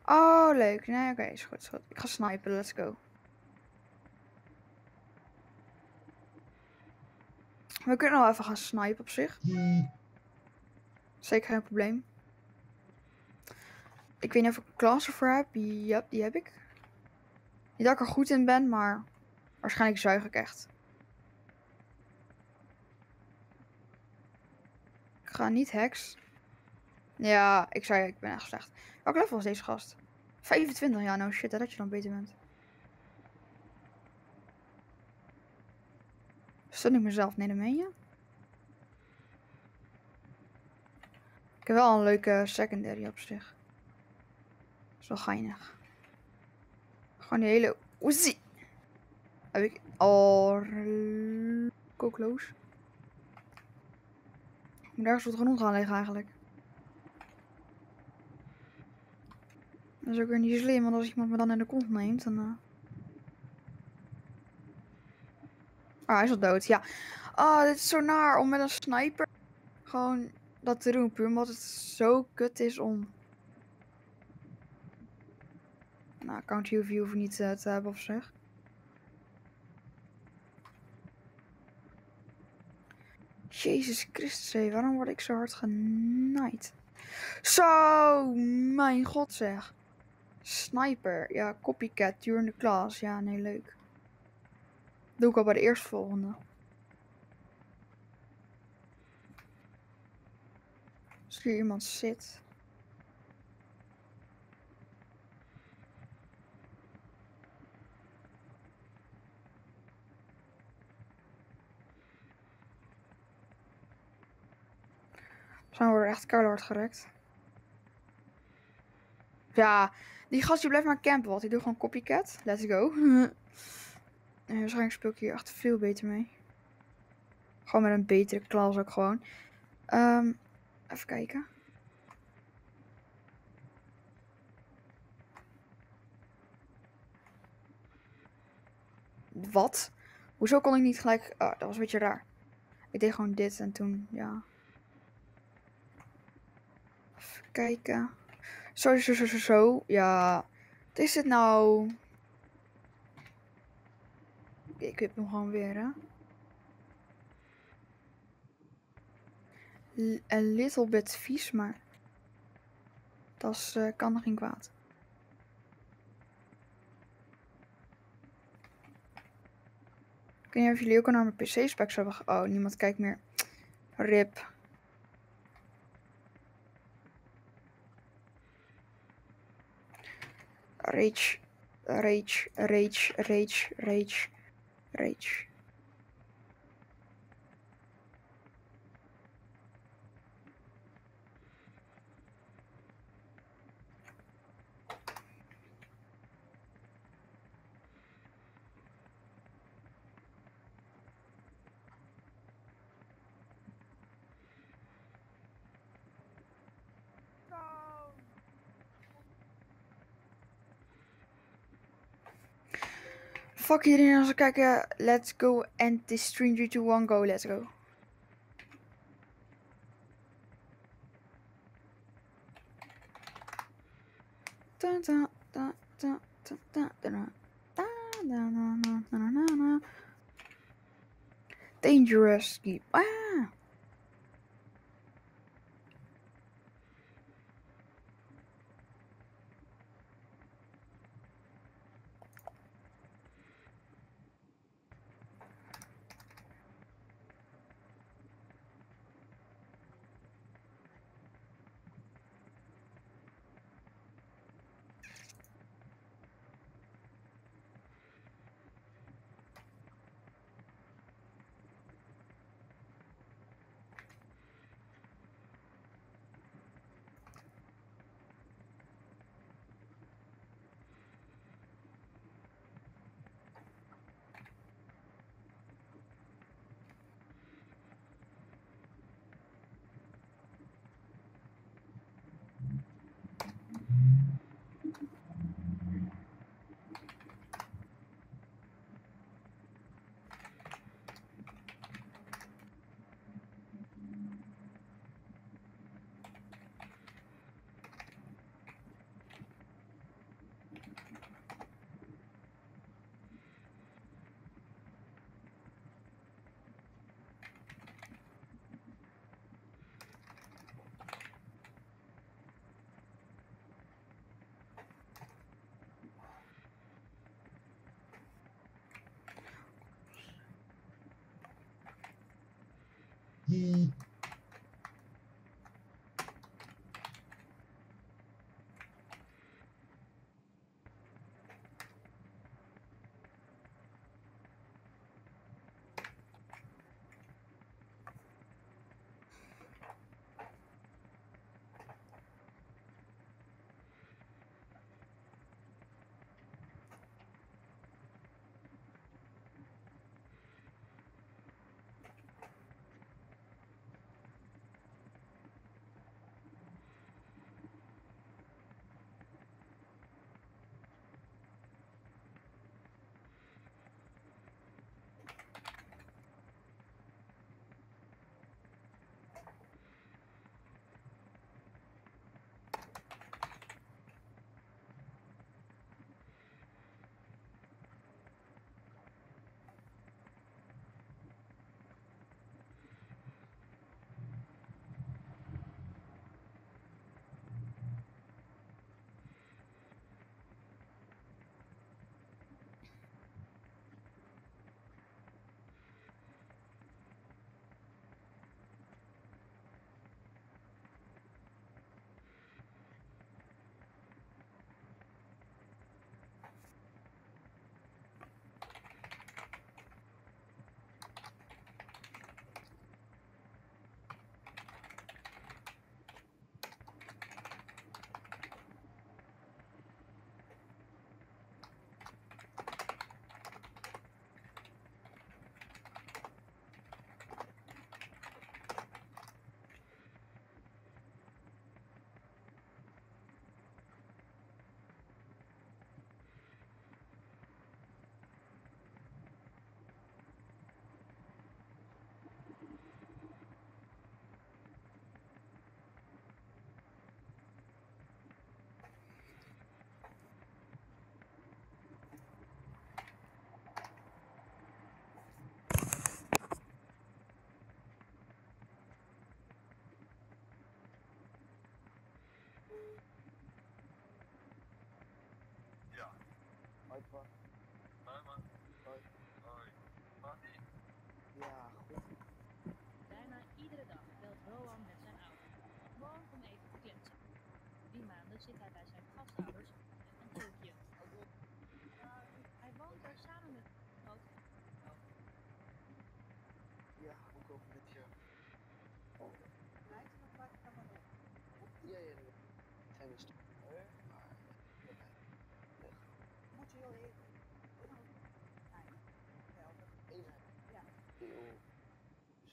Oh, leuk. Nee, oké, is goed, is goed. Ik ga snipen, let's go. We kunnen wel even gaan snipen op zich. Zeker geen probleem. Ik weet niet of ik een klas ervoor heb. Ja, die heb ik. Niet dat ik er goed in ben, maar waarschijnlijk zuig ik echt. Ik ga niet hacks. Ja, ik zei ik ben echt slecht. Welk level was deze gast? 25, ja nou shit, dat je dan beter bent. Stun ik mezelf? Nee, dat meen je? Ik heb wel een leuke secondary op zich. Dat is wel geinig. Gewoon die hele Uzi. Heb ik al kookloos. Ik moet ergens wat grond gaan liggen eigenlijk. Dat is ook weer niet slim, want als iemand me dan in de kont neemt, dan... Uh... Ah, hij is al dood, ja. Ah, dit is zo naar om met een sniper gewoon dat te doen. Puur omdat het zo kut is om... Nou, counter UV hoef niet uh, te hebben of zeg. Jezus Christus, hé, waarom word ik zo hard genaaid? Zo, mijn god zeg. Sniper, ja, copycat during the class. Ja, nee, leuk. Doe ik al bij de eerstvolgende. Als hier iemand zit. Zijn worden echt keihard gerekt. Ja, die gast die blijft maar campen, want die doet gewoon copycat. Let's go. en waarschijnlijk speel ik hier echt veel beter mee. Gewoon met een betere klas ook gewoon. Um, even kijken. Wat? Hoezo kon ik niet gelijk... Oh, dat was een beetje raar. Ik deed gewoon dit en toen, ja. Even kijken. Zo, zo, zo, zo, zo. Ja. Wat is dit nou? Ik heb hem gewoon weer. L a little bit vies, maar... Dat uh, kan nog geen kwaad. Ik weet niet of jullie ook al naar mijn PC-specs hebben... Oh, niemand kijkt meer. Rip. Rage, rage, rage, rage, rage, rage. Fuck iedereen als we kijken. Let's go and this stream 3 2 1 go. Let's go. Da, da, da, da, da, da, da, da, da, da, da, da, da, da. Dangerous keep. Ah. he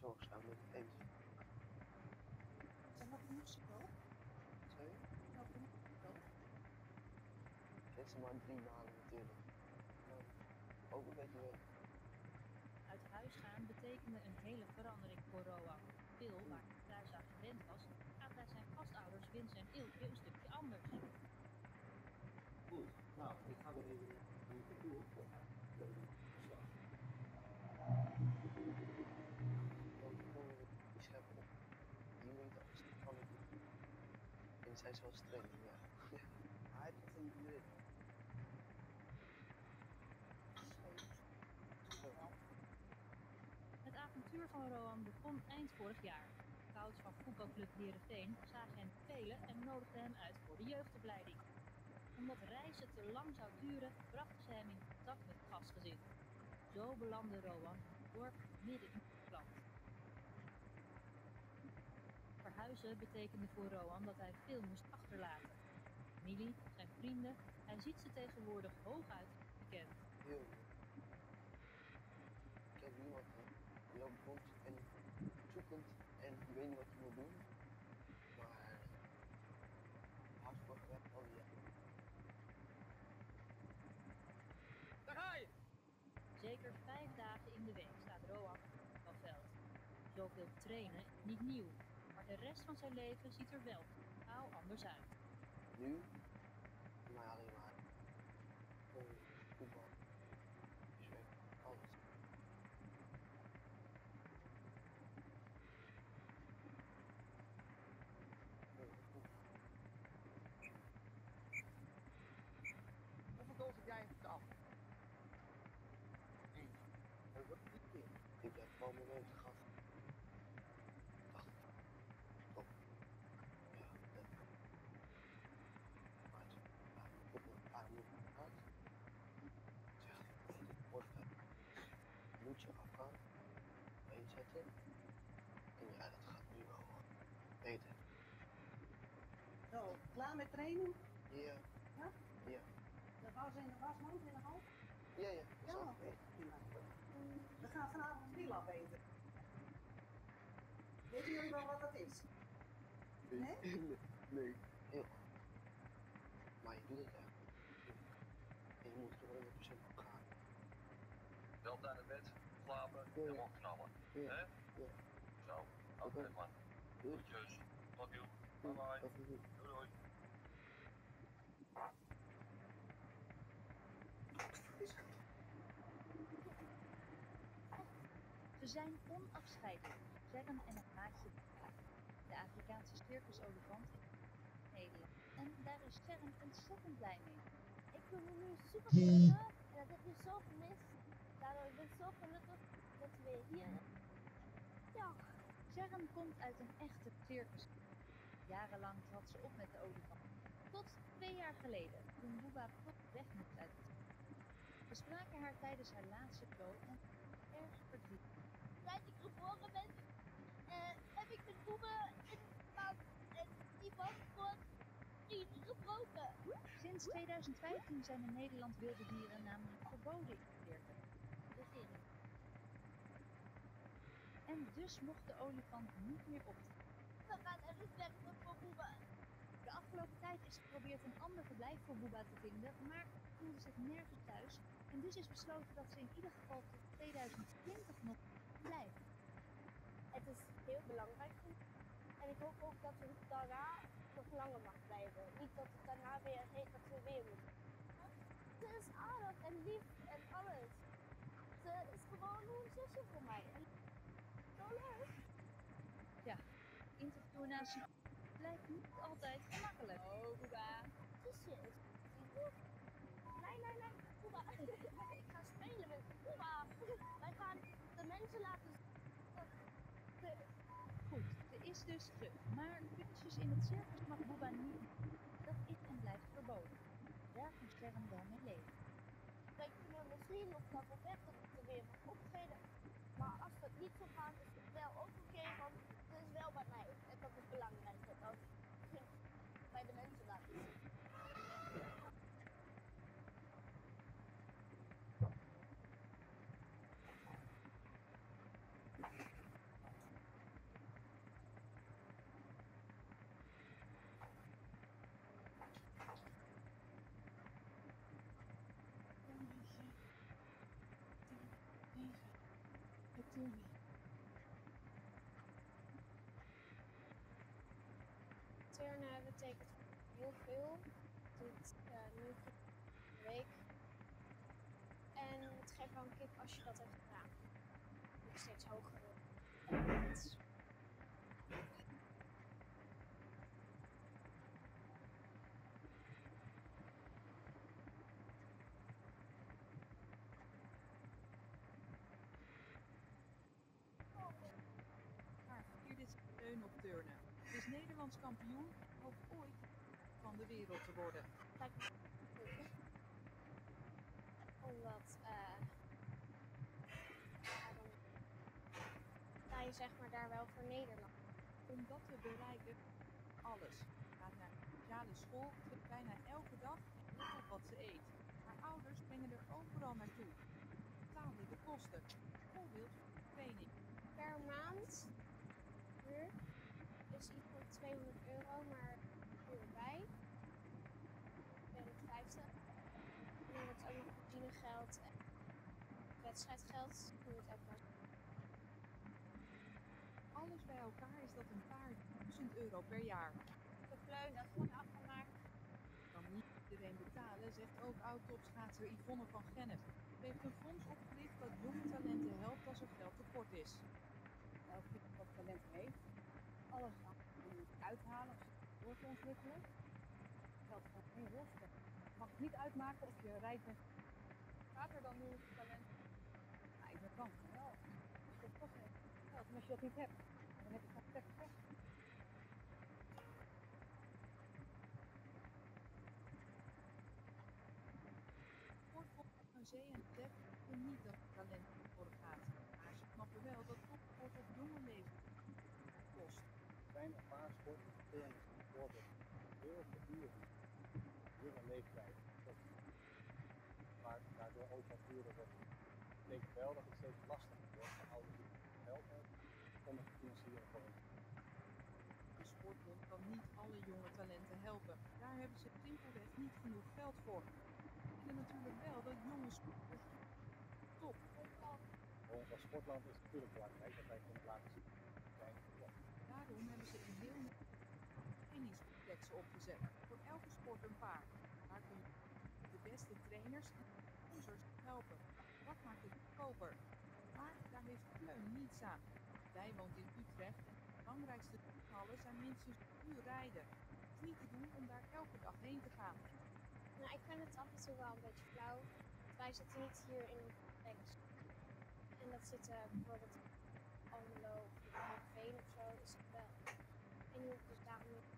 zorgzaam met eens. Zeg maar musical. Sorry? Welke musical? Dit is maar drie maanden natuurlijk. Maar ook een beetje weg. Uit huis gaan betekende een hele verandering voor Rowan. Phil, waar hij thuis aan gewend was, gaat bij zijn gastouders Vince en Ilke een stukje anders. Goed, nou, ik ga er even naar toe. Wel streng, ja. Het avontuur van Roan begon eind vorig jaar. Scouts van voetbalclub Heerenveen zagen hem spelen en nodigden hem uit voor de jeugdopleiding. Omdat reizen te lang zou duren, brachten ze hem in contact met het gastgezin. Zo belandde Roan in het dorp midden in het land. Verhuizen betekende voor Roan dat hij veel moest achterlaten. Familie, zijn vrienden, hij ziet ze tegenwoordig hooguit bekend. Heel. Ik heb niemand hè. die loopt rond en zoekend en je weet niet wat je moet doen. Maar hard voor gewerkt al die jaren. Daar ga je! Zeker vijf dagen in de week staat Roan op het veld. Zoveel trainen is niet nieuw, rest van zijn leven ziet er wel totaal anders uit voor mij alleen maar gewoon voetbal. Dus weet alles. Hoeveel goals heb jij in totaal? En wat is dit? Ik heb wel momenten gehad. Dacht, oh, ja, dat. Maar het, ja, op een paar minuten gehad. Zeg ik, nee, dit wordt het. Moet je afgaan, inzetten. En ja, dat gaat nu wel beter. Klaar met trainen? Ja, Ja? ja, De was in de wasmand in de hand? ja, ja. Ja, zo. oké. prima. We gaan vanavond grillap eten. Weten jullie wel wat dat is? Nee? nee, heel goed. Maar je doet het echt. En je moet wel 100% op gaan. Wel naar het bed, slapen, Ja. helemaal knallen. Ja. Hè? Ja. Zo, oké Oké. man. Doei. Groetjes. Love you. Bye bye. Dat is het. Doei doei. Ze zijn Sharon en het maatje. De Afrikaanse circusolifant in Nederland. En daar is Sharon ontzettend blij mee. Ik voel me nu super gelukkig en dat heb je zo gemist. Daardoor ik ben zo gelukkig dat we weer hier Ja, Sharon komt uit een echte circus. Jarenlang trad ze op met de olifant. Tot twee jaar geleden, toen Booba plots weg moest uit het. We spraken haar tijdens haar laatste show en erg verdrietig. Seit ik geboren ben, eh, heb ik de boemen in maand en die was voor vrienden gebroken. Sinds 2015 zijn in Nederland wilde dieren namelijk verboden in circus. Regering. En dus mocht de olifant niet meer optreden. We gaan er weg voor boemen. De afgelopen tijd is geprobeerd een ander verblijf voor Booba te vinden, maar voelde zich nergens thuis. En dus is besloten dat ze in ieder geval tot 2020 nog blijft. Het is heel belangrijk voor. En ik hoop ook dat ze daarna nog langer mag blijven. Niet dat het daarna weer heet dat ze weer moet. Ze is aardig en lief en alles. Ze is gewoon een zusje voor mij. En zo leuk. Interviewen blijkt niet altijd gemakkelijk. Oh. Zusje is lief. Nee, nee, nee. Boeba. Ik ga spelen met Boeba. Wij gaan de mensen laten zien. Goed, ze is dus terug. Maar kunstjes in het circus mag Booba niet. Dat is en blijft verboden. Daar kan Sharon wel mee leven. Wij kunnen misschien nog dat we weg dat we weer mag optreden. Maar als dat niet zo gaat, is het wel ook oké, want het is wel bij mij. En dat is belangrijk. Dat ik bij de mensen laten zien. Turnen betekent heel veel. Dit uh, nu een week. En het geeft wel een kick als je dat hebt gedaan. Nog steeds hoger. En het- Ik ga spelen met Boeba. Ik ga spelen met Boeba. Wij gaan de mensen laten zien. Dat- de- Goed, er is dus terug, maar ik vind het Nederlands kampioen hoopt ooit van de wereld te worden. lijkt. Omdat, sta je zeg maar daar wel voor Nederland. Om dat te bereiken, alles. Gaat naar speciale school, bijna elke dag let op wat ze eet. Haar ouders brengen er overal naartoe. Betalen de kosten. Bijvoorbeeld voor de training. Per maand huur is iets van 200 euro, maar hierbij 250. En dan wordt ook nog benzinegeld en wedstrijdgeld. Moet ook maar Alles bij elkaar is dat een paar duizend euro per jaar. de pleun dat wordt afgemaakt. Kan niet iedereen betalen, zegt ook oud-topschaatser Yvonne van Gennep. Ze heeft een fonds opgericht dat jonge talenten helpt als er geld tekort is. Elk wat talent heeft, alles aan uithalen of door te ontwikkelen. Dat is gewoon geen rotspel. Het mag niet uitmaken of je rijk bent. Gaat er dan nu talent? Ja, ik ben bang van wel. Dat kost echt geld. Als je dat niet hebt, dan heb je gewoon pech. Sportfonds van Zee en Def vinden niet dat het talent voor gaat. Maar ze snappen wel dat topsport op jonge leeftijd kost. Er zijn een paar sporten, tennis bijvoorbeeld, heel gedurend, jonge leeftijd. Dat- Maar daardoor ook wat duurder wordt. Ik denk wel dat het steeds lastiger wordt voor ouders die geld hebben om het te financieren voor hun. De sportbond kan niet alle jonge talenten helpen. Daar hebben ze simpelweg niet genoeg geld voor. Ze willen natuurlijk wel dat jonge sporters top ons als sportland is het natuurlijk belangrijk dat wij kunnen laten zien. wij zijn. Daarom hebben ze in heel Nederland trainingscomplexen opgezet. Voor elke sport een paar. Daar kun je de beste trainers en sponsors helpen. Dat maakt het goedkoper. Maar daar heeft Kleun niets aan. Zij woont in Utrecht en de belangrijkste voetballen zijn minstens een uur rijden. Het is niet te doen om daar elke dag heen te gaan. Ik vind het af en toe wel een beetje flauw. want Wij zitten niet hier in een complex. En dat zit eh, bijvoorbeeld in Almelo of in Veen of zo, is het wel. En je hoeft dus daarom niet.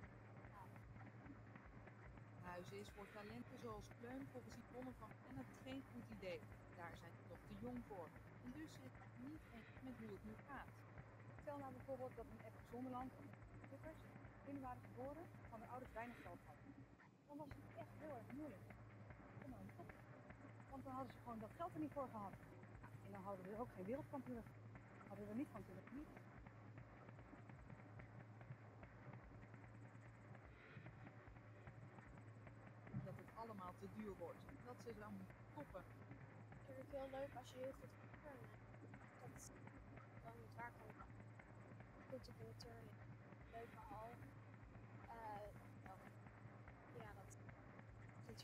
Huizen is voor talenten zoals Kleun volgens Yvonne van Gennep geen goed idee. Daar zijn ze nog te jong voor. En dus is het niet echt met hoe het nu gaat. Stel nou bijvoorbeeld dat een Epic Zonderland of Slippers binnen waren geboren, van de ouders weinig geld hadden. Dan was het echt heel erg moeilijk. om aan te. Want dan hadden ze gewoon dat geld er niet voor gehad. En dan hadden we er ook geen wereldkampioen. Hadden we er niet van kunnen genieten. Dat het allemaal te duur wordt. Dat ze dan moeten stoppen. Natuurlijk heel leuk als je heel goed kan turnen. Dat dan het waar kan goed te kunnen turnen. Leuke hal. Eh, dan, ja, dat is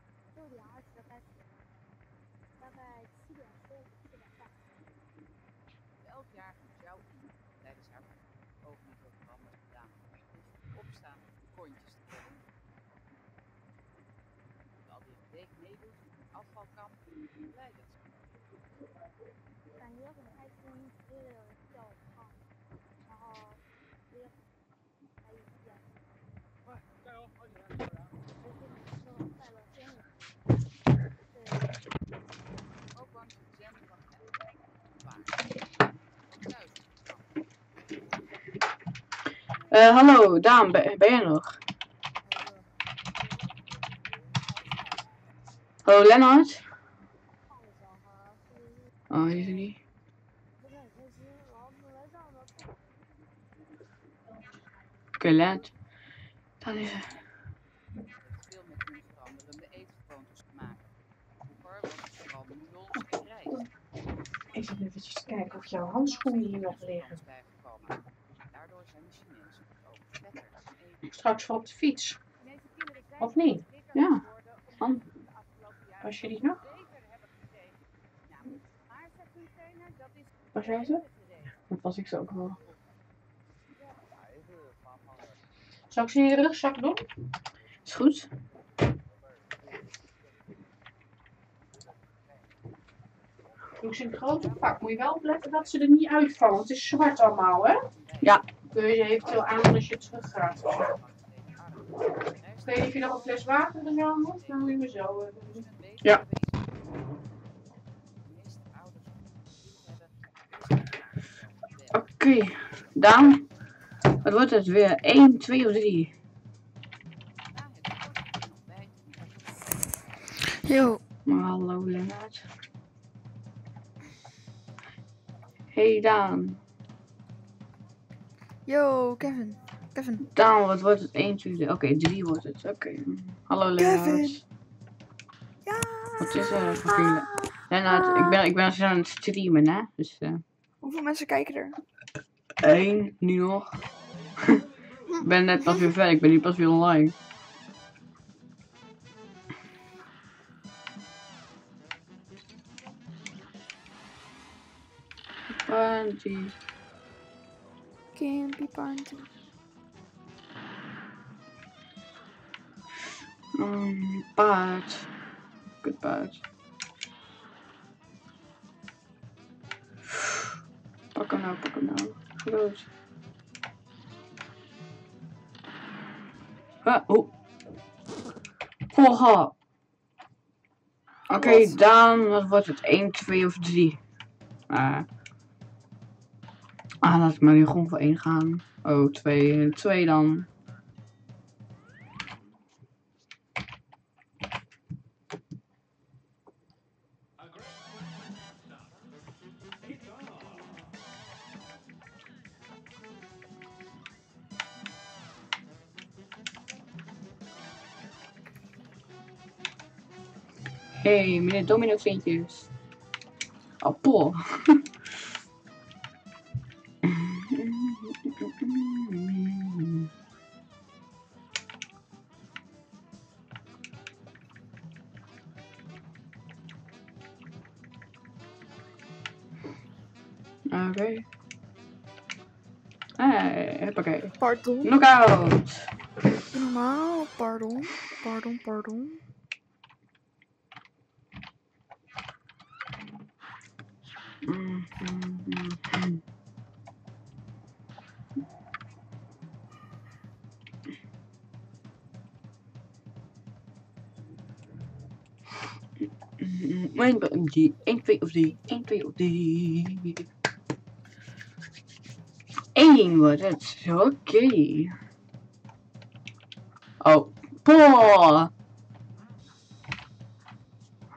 de droom. Elk jaar jouw iemand tijdens haar overniveau gedaan. Opstaan kontjes te tellen. Terwijl die een week meedoet, afvalkamp, blij dat Uh, hallo, Daan, ben, ben je nog? Hallo, Lennart? Oh, die is er niet. Oké, okay, Lennart. Dat is er. Ik eventjes kijken of jouw handschoenen hier nog liggen. Straks voor op de fiets. Of niet? Ja. Man. Was je die nog? Was jij ze? Dat was ik zo ook wel. Zal ik ze in je rugzak doen? Is goed. Doe ze in een grote pak. Moet je wel opletten dat ze er niet uitvallen. Het is zwart allemaal, hè? Ja. Kun je eventueel aan als je niet of je nog een fles water er zo moet. Dan moet je me zo eh, doen. Ja. Oké. Daan. Wat wordt het weer? 1, 2 of 3? Yo. Hallo Lennart. Hey Daan. Yo, Kevin. Kevin. Daan, wat wordt het? 1, 2, 3. Oké, 3 wordt het. Oké. Hallo Lennart. Kevin. Wat is er voor jullie? Lennart, ik ben, ik ben zo aan het streamen, hè? Dus eh Hoeveel mensen kijken er? één, nu nog. ik ben net pas weer verder, ik ben nu pas weer online. Panty. Campy party. Um, paard. Kut paard. Pak hem nou, pak hem nou. Groot. Ah, oh. Volga. Oké, Wat? Daan, wat wordt het? 1, 2 of 3? Ah. Ah, laat ik maar nu gewoon voor 1 gaan. Oh, 2. 2 dan. Hey, meneer Domino Vintjes. Appel. Pardon. Knockout. Normaal. Pardon. Pardon, pardon. Mm, mm, mm, mm. Mm, 1, 2 of 3, 1, 2 of 3. 1 wordt het, oké. Oh, poh.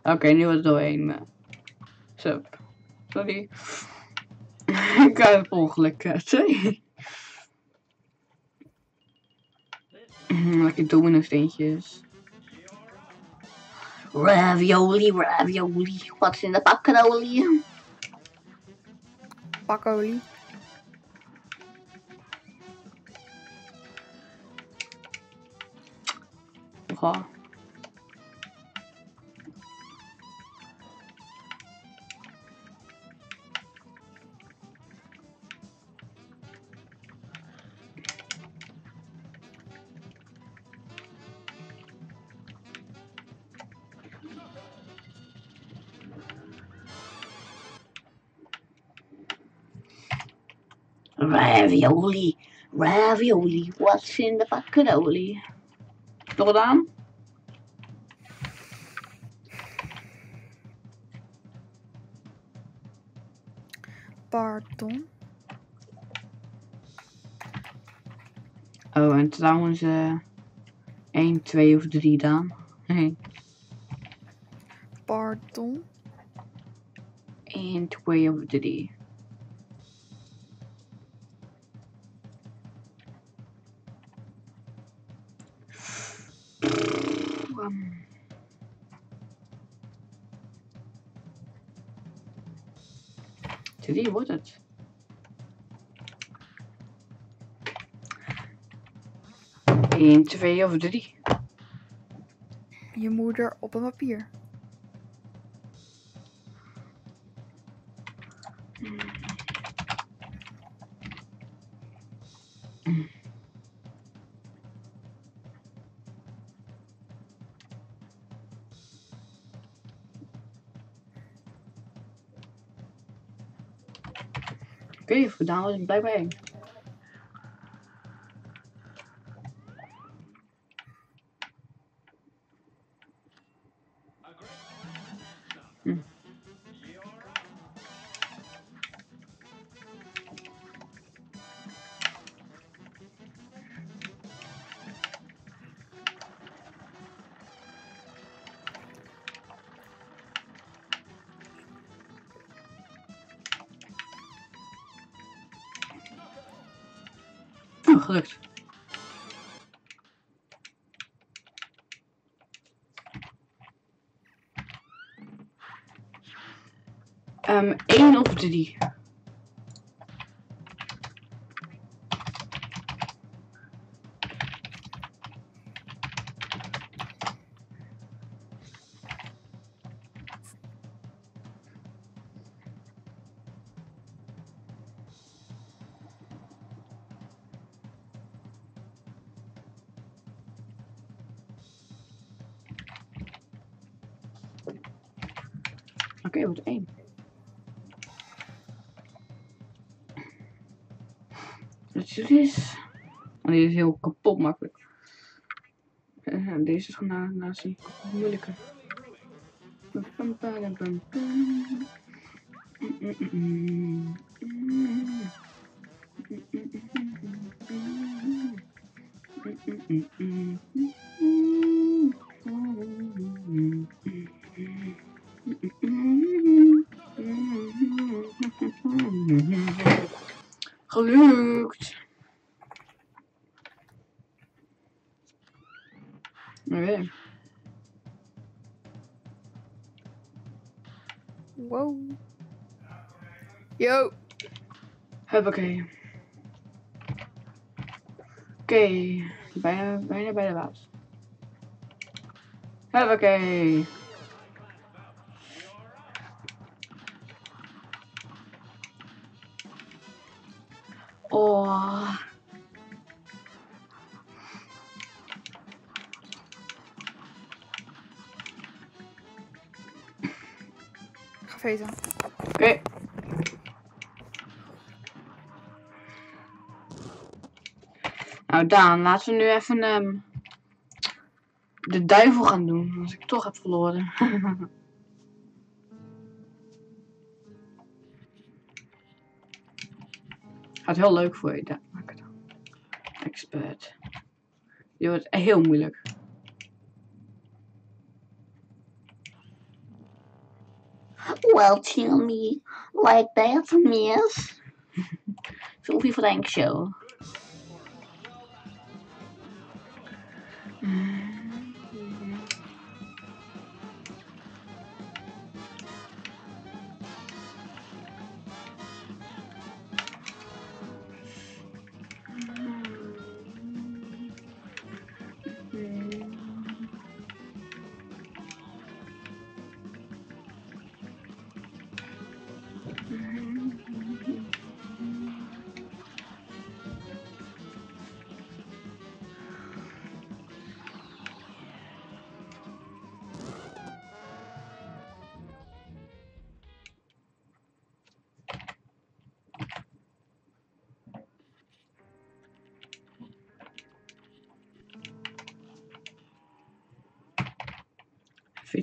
Oké, nu wordt het doorheen. Zo. Sorry. Ik had het ongeluk. eh, Sorry. Lekker domino steentjes. Ravioli, ravioli. What's in the macaroni? Pakolie. Ravioli, ravioli. What's in the macaroni? Nog gedaan? Pardon. Oh, en trouwens, eh 1, 2 of 3 dan. Nee. Pardon. 1, 2 of 3. Drie wordt het. 1, 2 of 3. Je moeder op een papier. Oké, gedaan is blijkbaar Oh, gelukt. Ehm, of drie. Makkelijk. Eh, deze is na, naast een moeilijke. Mm, mm, mm, mm. Huppakee. Oké, bijna, bijna bij de baas. Huppakee. Nou Daan, laten we nu even ehm, de duivel gaan doen, als ik toch heb verloren. Gaat heel leuk voor je, Daan. Expert. Die wordt heel moeilijk. Well, tell me like that, miss. Sophie Frank Show. Mm.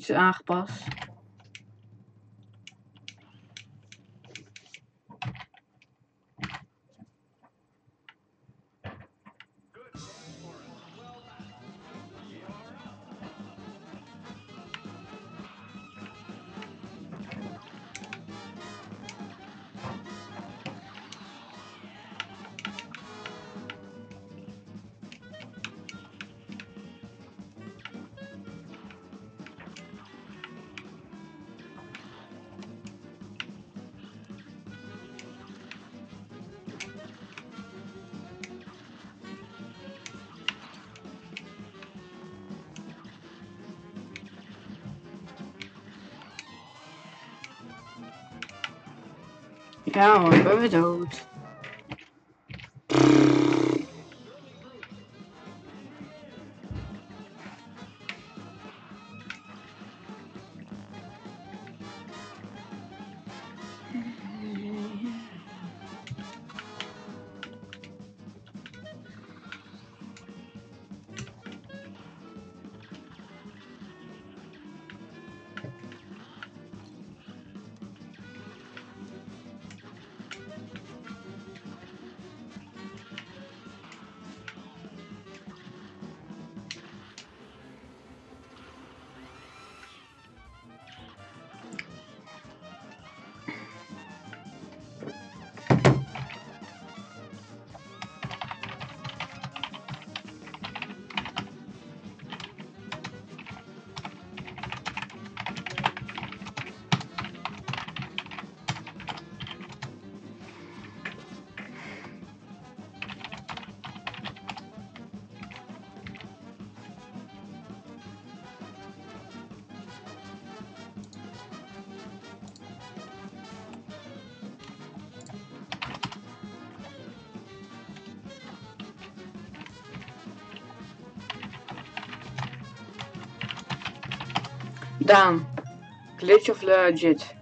Fietsen aangepast. Ja man, ik ben weer dood.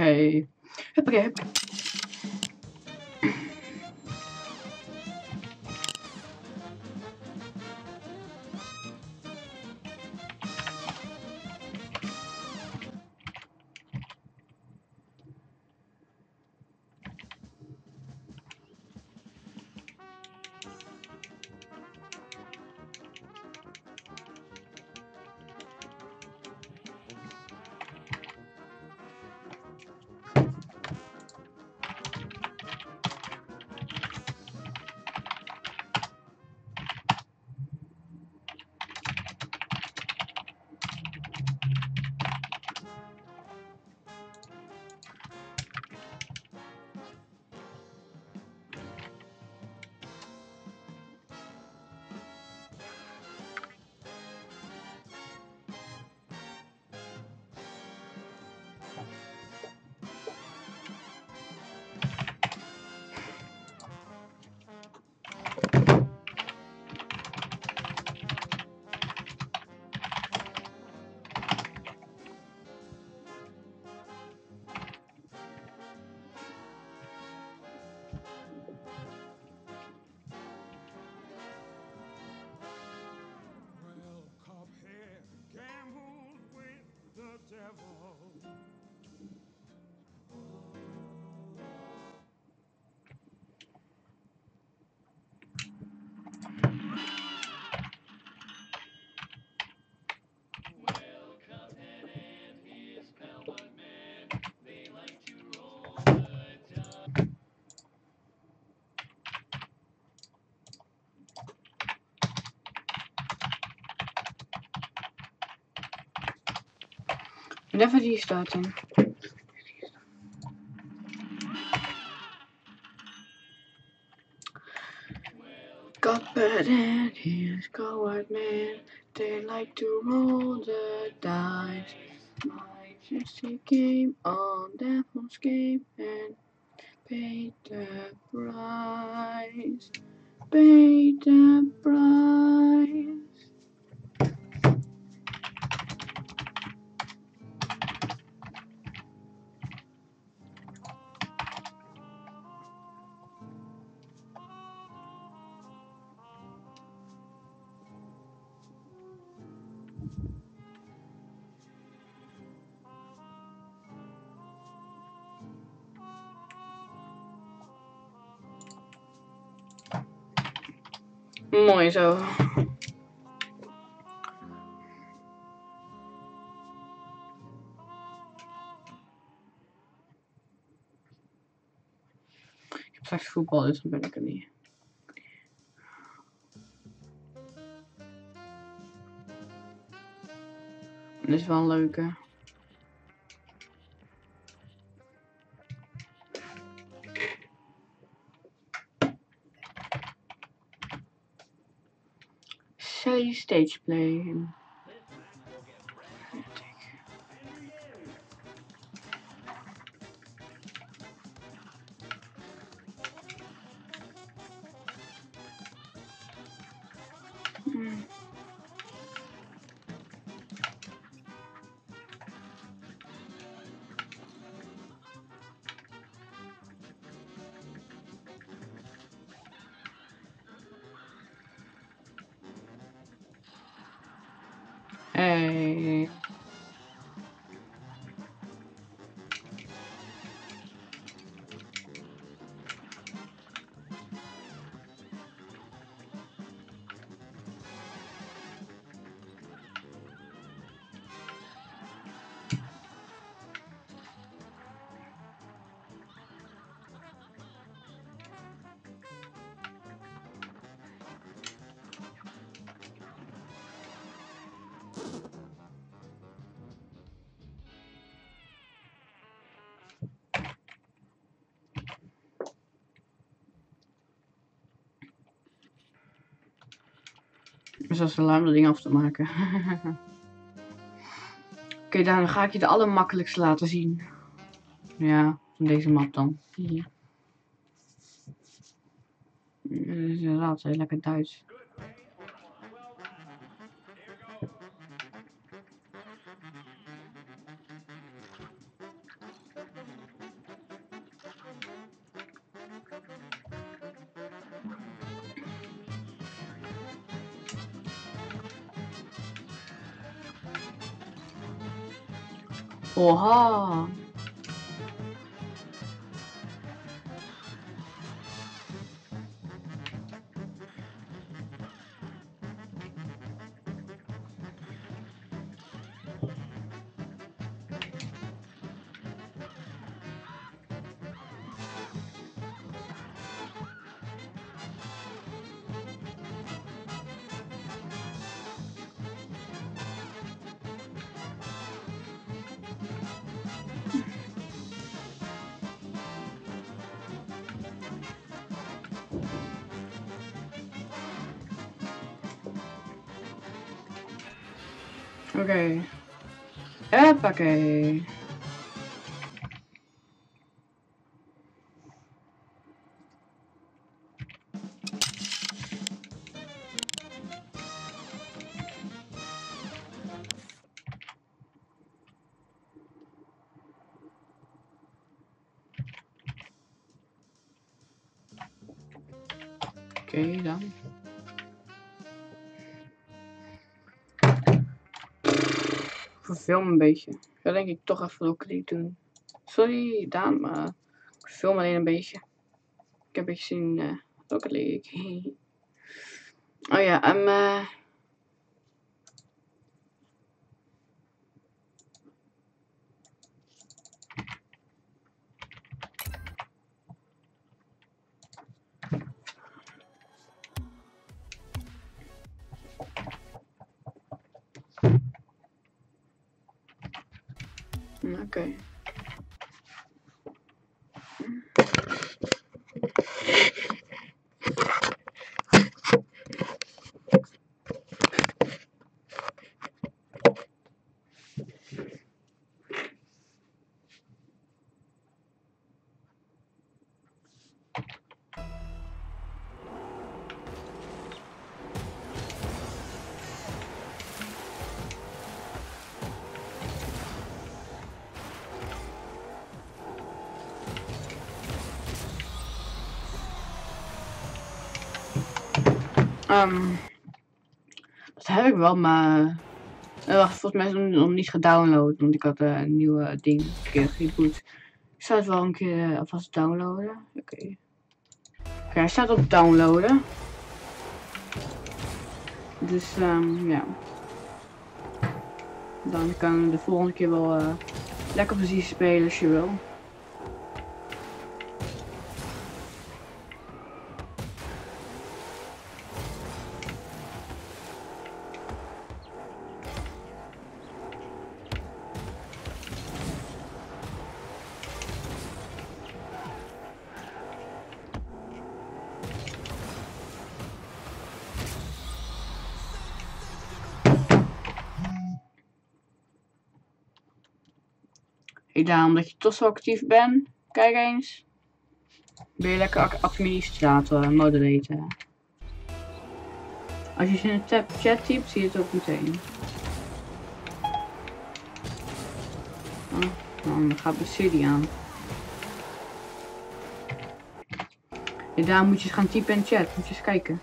Oké. Huppakee, hup. Never restarten. Cuphead and his coward man, they like to roll the dice. Might just a game on Devil's game voetbal, dus dan ben ik er niet. Dit is wel een leuke. Say stage play. Dus is alarm dat ding af te maken. Oké, dan ga ik je de allermakkelijkste laten zien. Ja, van deze map dan. Dit is inderdaad heel lekker Duits. 哇 Huppakee. Me een beetje. Ik ga denk ik toch even League doen. Sorry, Daan, maar ik me alleen een beetje. Ik heb een beetje zin in uh, Rocket League. oh ja, en eh Ehm dat heb ik wel, maar eh, wacht, volgens mij is het nog niet gedownload, want ik had eh, een nieuwe ding een keer geboot. Ik zou het wel een keer eh, alvast downloaden. Oké. Oké, hij staat op downloaden. Dus ehm ja. Dan kan de volgende keer wel lekker precies spelen als je wil. Daarom omdat je toch zo actief bent. Kijk eens. Ben je lekker administrator, moderator. Als je in de chat typt, zie je het ook meteen. Oh, gaat de city aan. Hey, daar moet je eens gaan typen in chat. Moet je eens kijken.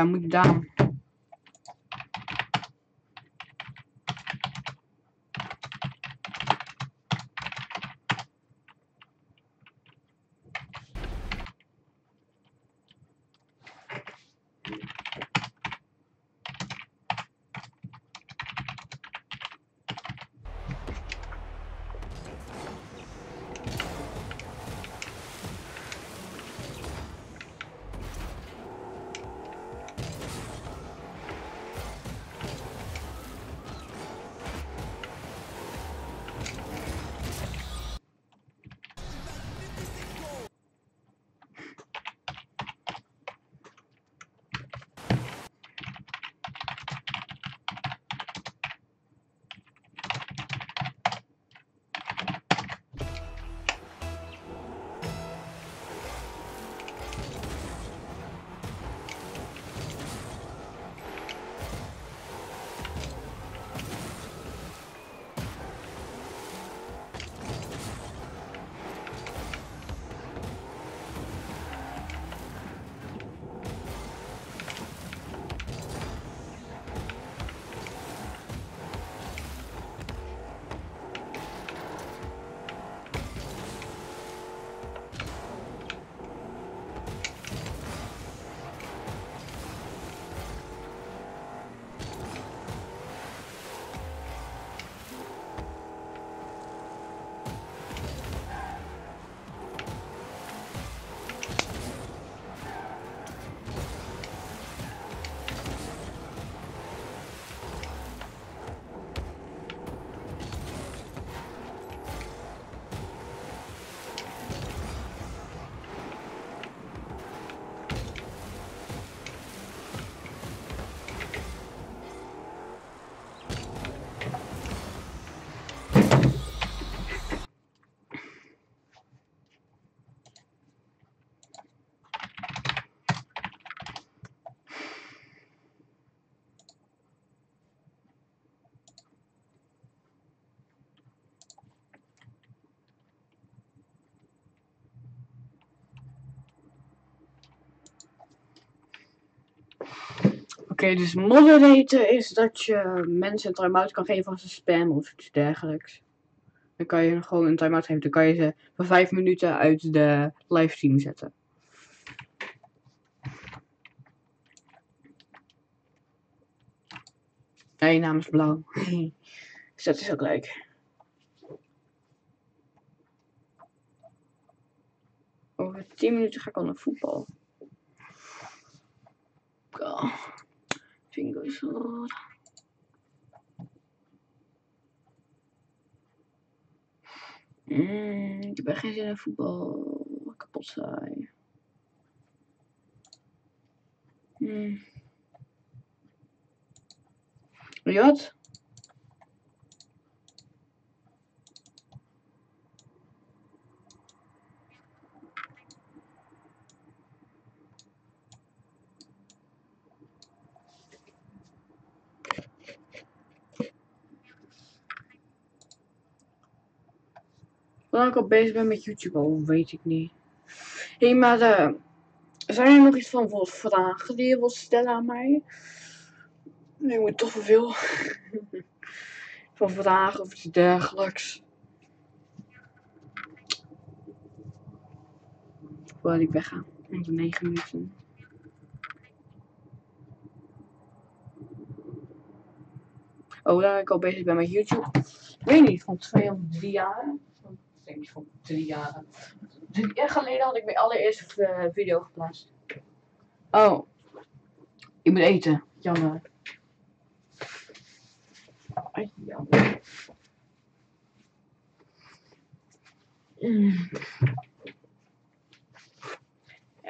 Daar moet je down. Oké, dus moderaten is dat je mensen een time-out kan geven als ze spam of iets dergelijks. Dan kan je gewoon een time-out geven. Dan kan je ze voor vijf minuten uit de livestream zetten. Je naam is blauw. dus dat is ook leuk. Over 10 minuten ga ik al naar voetbal. Mm, ik heb geen zin in voetbal. Kapot saai. Mm. Waar ik al bezig ben met YouTube al, weet ik niet. Hé, hey, maar eh, zijn er nog iets van bijvoorbeeld vragen die je wilt stellen aan mij? Nee, ik moet toch veel. van vragen of iets dergelijks. Voordat ik wegga. Over 9 minuten. Oh, daar ik al bezig ben met YouTube. Ik weet niet, van twee of drie jaar. Ik denk niet van drie jaar. Drie jaar geleden had ik mijn allereerste eh, video geplaatst. Oh. Ik moet eten. Jammer. Ai, jammer. Mm.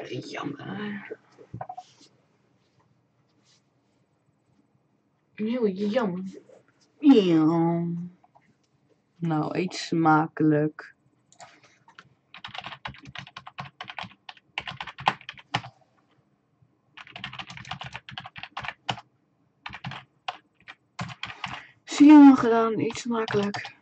Jammer. Heel jammer. Ja. Nou, eet smakelijk. Zie je gedaan, eet smakelijk.